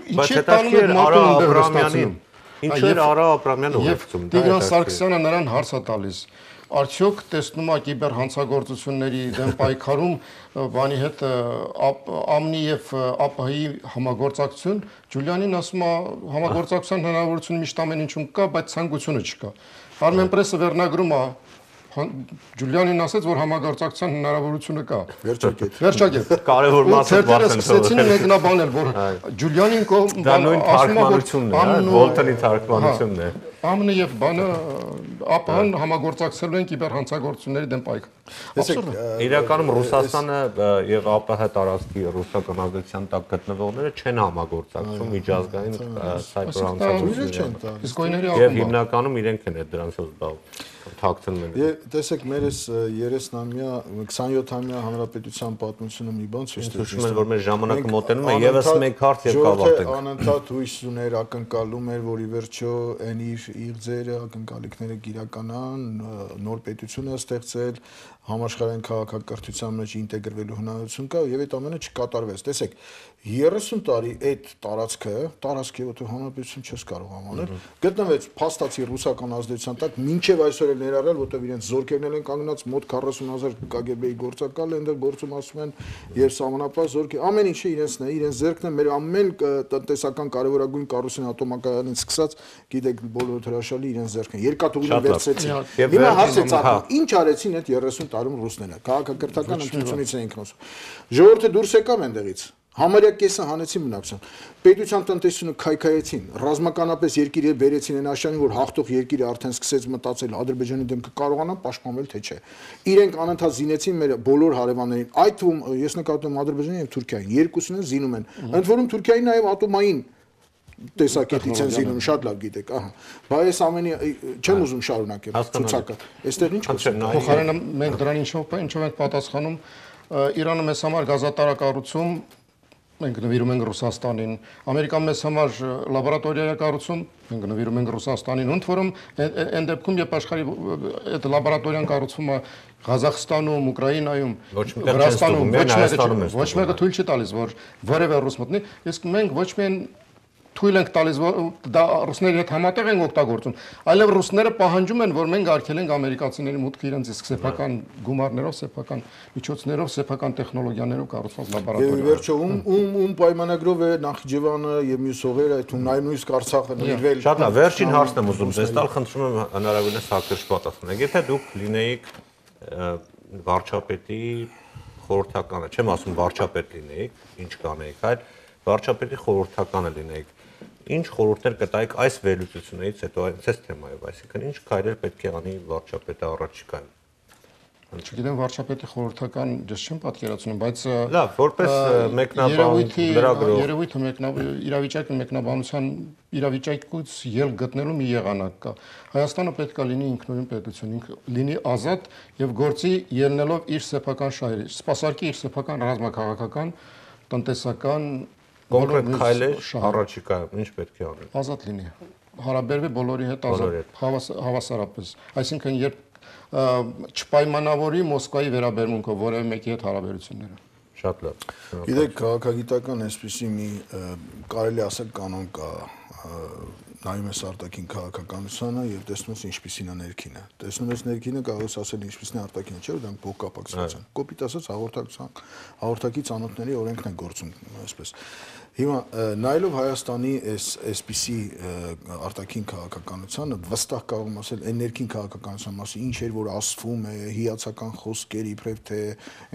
Ինչի տանում մարդուն ունդեր Աբրամյանին։ հստացնում։ Ինչ Եվ- էր Արա Աբրամյանը ուղեկցում։ Տիգրան Սարգսյանը նրան հարց է տալիս. Արդյոք տեսնում ա կիբեր հանցագործությունների դեմ պայքարում բանի հետ ԱՄՆ-ի եւ ԱՊՀ-ի համագործակցություն Ջուլիանին ասում է համագործակցության հնարավորություն միշտ ամեն ինչում կա, բայց ցանկությունը չկա։ Armen Press-ը վերնագրում է Ջուլիանին ասաց, որ համագործակցության հնարավորությունը կա։ Վերջակետ։ Վերջակետ։ [laughs] Կարևոր մասը բարձր սկսեցին մեկնաբանել, որ Ջուլիանին կողմ Դա նույն ասում է, որ թարգմանությունն է, հա, Բոլտոնի թարգմանությունն է։ ԱՄՆ-ը եւ բանը ԱՊՀ-ն համագործակցելու են կիբերհանցագործությունների դեմ պայքար։ Տեսեք, Իրականում Ռուսաստանը եւ ԱՊՀ տարածքի ռուսական ազդեցության տակ գտնվողները չեն համագործակցում միջազգային սայբեր տալիս։ Իսկ Եվ ակումբ։ հիմնականում իրենք են այդ դրանցով զբաղվում, թաքցնում են։ Եվ տեսեք, մեր այս 30-ամյա, 27-ամյա հանրապետության պատմությունը մի բան ցույց Ինձ հուշում են, որ մեր ժամանակը մոտենում է, եւս մեկ հարց եւ ժողովուրդը կավարտենք։ Անընդհատ հույս ուներ, ակնկալում էր, որ ի վերջո այն իր իր ձերը ակնկալիքները կիրականան, ը, նոր պետություն է ստեղծել, համաշխարհային քաղաքակրթության մեջ ինտեգրվելու հնարավորություն կա եւ այդ ամենը չկատարվեց։ Տեսեք, 30 տարի այդ տարածքը, տարածքի որտեղ հանրապետություն չես կարող անել, գտնվեց փաստացի ռուսական ազդեցության տակ, մինչև այսօր էլ ներառյալ, որտեղ իրենց զորքերն են կանգնած մոտ 40000 KGB-ի գործակալ այնտեղ գործում ասում են եւ սահմանապահ զորքի ամեն ինչը իրենցն է, իրենց ձեռքն է, մեր ամեն տնտեսական կարևորագույն կառույցն ատոմակայանից սկսած, գիտեք, բոլոր հրաշալի իրենց ձեռքն են։ Երկաթուղին վերցեցին։ Հիմա վերջին հարց է հա։ ցածր, ինչ արեցին այդ 30 տարում ռուսները։ Քաղաքակրթական ընդունությունից էին քնոսում։ Ժողովուրդը դուրս եկավ այնտեղից։ Համարյա կեսը հանեցին բնակչության։ Պետության տնտեսությունը քայքայեցին, ռազմականապես երկիրը բերեցին այն աշանին, որ հաղթող երկիրը արդեն սկսեց մտածել Ադրբեջանի դեմ կկարողանա պաշտպանվել թե չէ։ Իրենք անընդհատ զինեցին մեր բոլոր հարևաններին, այդ թվում ես նկատում Ադրբեջանին եւ Թուրքիային, երկուսն էլ զինում են։ Ընդ որում Թուրքիային նաեւ ատոմային տեսակետից են զինում, շատ լավ գիտեք, ահա։ Բայց այս ամենի չեմ ուզում շարունակել ցուցակը։ Այստեղ ինչ նայ- Փոխարենը մենք դրան ինչով ինչով ենք պատասխանում Իրանը մեզ համար գազատարակառուցում մենք նվիրում ենք Ռուսաստանին, Ամերիկան մեզ համար լաբորատորիա կառուցում, մենք նվիրում ենք Ռուսաստանին, ընդ որում այն- դեպքում երբ աշխարհի այդ լաբորատորիան կառուցվում է Ղազախստանում, Ուկրաինայում, միայն ոչ մեկը ոչ մեկը թույլ չի տալիս, որ որևէ ռուս մտնի, իսկ մենք ոչ միայն թույլ ենք տալիս որ դա ռուսների հետ համատեղ են օգտագործում, այլև ռուսները պահանջում են, որ մենք արգելենք ամերիկացիների մուտքը իրենց իսկ սեփական գումարներով, սեփական միջոցներով, սեփական տեխնոլոգիաներով կառուցված Եվ լաբորատորիա։ վերջո ում ում ում պայմանագրով է Նախիջևանը եւ մյուս հողերը, այդ ու նույնիսկ Արցախը նվիրվել։ Շատ լավ, վերջին հարցն եմ ուզում ձեզ տալ, խնդրում եմ հնարավորինս հակիրճ պատասխանեք։ Եթե դուք լինեիք վարչապետի խորհրդականը, չեմ ասում վարչապետ լինեիք, ինչ կանեիք, այլ վարչապետի խորհրդականը լինեիք, ինչ խորհուրդներ կտայիք այս վերլուծությունից հետո այս թեմայով, այսինքն ինչ քայլեր պետք է անի վարչապետը առաջիկայում։ Չգիտեմ վարչապետի խորհրդական ես չեմ պատկերացնում, բայց Լավ, որպես մեկնաբան, լրագրող երևույթը մեկնաբ իրավիճակը մեկնաբանության իրավիճակից ել գտնելու մի եղանակ կա։ Հայաստանը պետք է լինի ինքնուրույն պետություն, լինի ազատ եւ գործի ելնելով իր սեփական շահերը, սպասարկի իր սեփական ռազմաքաղաքական, տնտեսական կոնկրետ քայլեր առաջիկայում ինչ պետք է անեն։ ազատ լինի հարաբերվի բոլորի հետ ազատ հավաս, հավասարապես այսինքն երբ չպայմանավորի Մոսկվայի վերաբերմունքով որևէ մեկի հետ հարաբերությունները Շատ լավ։ Գիտեք, քաղաքագիտական այսպեսի մի կարելի ասել կանոն կա նայում ես արտաքին քաղաքականությանը եւ տեսնում ես ինչպեսին է ներքինը։ Տեսնում ես ներքինը կարող ես ասել ինչպեսին է արտաքինը, չէ՞ որ դրանք փոխկապակցված են։ Կոպիտ ասած հաղորդակցության հաղորդակի ցանոթների օրենքն է գործում այսպես։ Հիմա նայելով Հայաստանի այս այսպիսի արտաքին քաղաքականությանը վստահ կարող եմ ասել այն ներքին քաղաքականության մասին ինչ էր որ ասվում է հիացական խոսքեր իբրև թե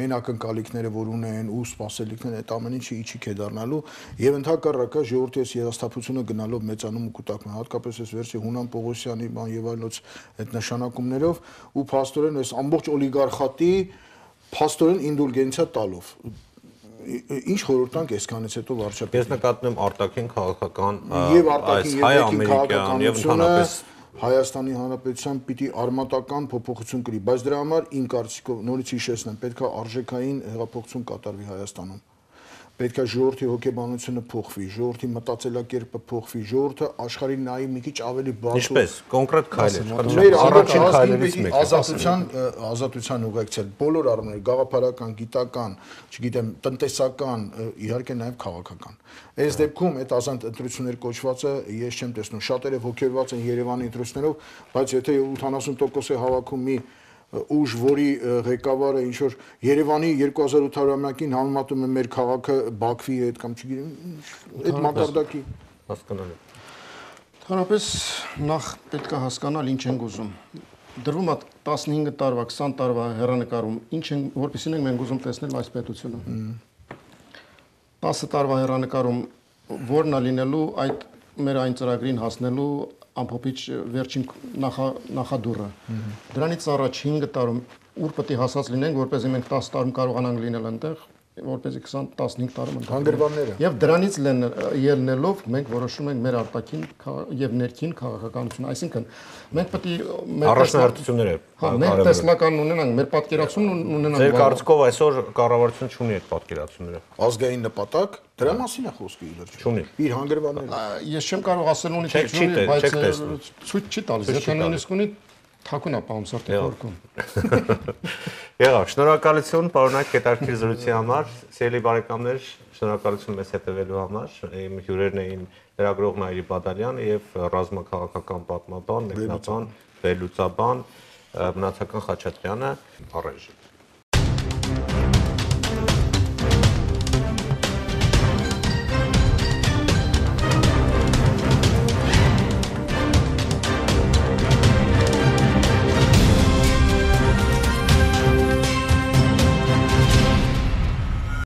այն ակնկալիքները որ ունեն ու սпасելիքները այդ ամեն ինչը իջիկ է դառնալու եւ ընդհակառակը ժողովրդի այս երաստափությունը գնալով մեծանում ու կուտակում հատկապես այս վերջի Հունան Պողոսյանի բան եւ այլոց այդ նշանակումներով ու փաստորեն այս ամբողջ օլիգարխատի փաստորեն ինդուլգենցիա տալով ինչ խորհուրդ այսքանից հետո վարչապետին Ես նկատնում եմ արտաքին քաղաքական եւ արտաքին եւ հայ-ամերիկյան եւ ընդհանրապես Հայաստանի Հանրապետության պիտի արմատական փոփոխություն կրի, բայց դրա համար իմ կարծիքով նորից հիշեցնեմ, պետքա արժեքային հեղափոխություն կատարվի Հայաստանում։ Պետքա ժողովրդի հոգեբանությունը փոխվի, ժողովրդի մտածելակերպը փոխվի, ժողովուրդը աշխարհի նայի մի քիչ ավելի բաց ու- ինչպես կոնկրետ քայլեր։ Մեր առաջին քայլերից մեկը։ ազատության ազատության ուղեկցել բոլոր առումների գաղափարական, գիտական, չգիտեմ, տնտեսական, իհարկե նաև քաղաքական։ Այս դեպքում այդ ազատ ընտրություններ կոչվածը ես չեմ տեսնում։ Շատերը ողջերված են Երևանի ընտրություններով, բայց եթե 80% է հավաքում մի ուժ, որի ղեկավարը ինչ որ Երևանի 2800-ամյակին համեմատում է մեր քաղաքը Բաքվի հետ կամ չգիտեմ, այդ մակարդակի Հասկանալի։ Հանրապես նախ պետք է հասկանալ ինչ ենք ուզում։ Դրվում է 15 տարվա, 20 տարվա հերանեկարում ինչ են, որպեսին ենք մենք ուզում տեսնել այս պետությունը։ 10 տարվա հերանեկարում որն է լինելու այդ մեր այն ծրագրին հասնելու ամփոփիչ վերջին նախա, նախադուրը։ Դրանից առաջ 5 տարում ուր պետք է հասած լինենք, որպեսզի մենք 10 տարում կարողանանք լինել այնտեղ, որպեսզի 20 15 տարում հանգրվանները Եվ դրանից ելնելով մենք որոշում ենք մեր արտաքին եւ ներքին քաղաքականությունը, այսինքն մենք պետք է մեր Առաջնահերթությունները Հա, մենք տեսլական ունենանք, մեր պատկերացումն ուն- ունենանք։ Ձեր կարծիքով այսօր կառավարությունը չունի այդ պատկերացումները։ ազգային նպատակ, դրա մասին է խոսքը ի վերջո։ Չունի։ Իր հանգրվանները։ Ես չեմ կարող ասել ունի թե չունի, բայց ցույց չի տալիս։ Եթե նույնիսկ ունի թակուն է պահում սրտի խորքում։ [laughs] [laughs] Եղավ, շնորհակալություն պարոնակ հետաքրքիր զրույցի համար։ Սիրելի բարեկամներ, շնորհակալություն մեզ հետևելու համար։ Իմ հյուրերն էին լրագրող Նայիրի Բադալյանը եւ ռազմաքաղաքական պատմաբան, մեկնաբան, վերլուծաբան, մնացական Խաչատրյանը, առայժմ։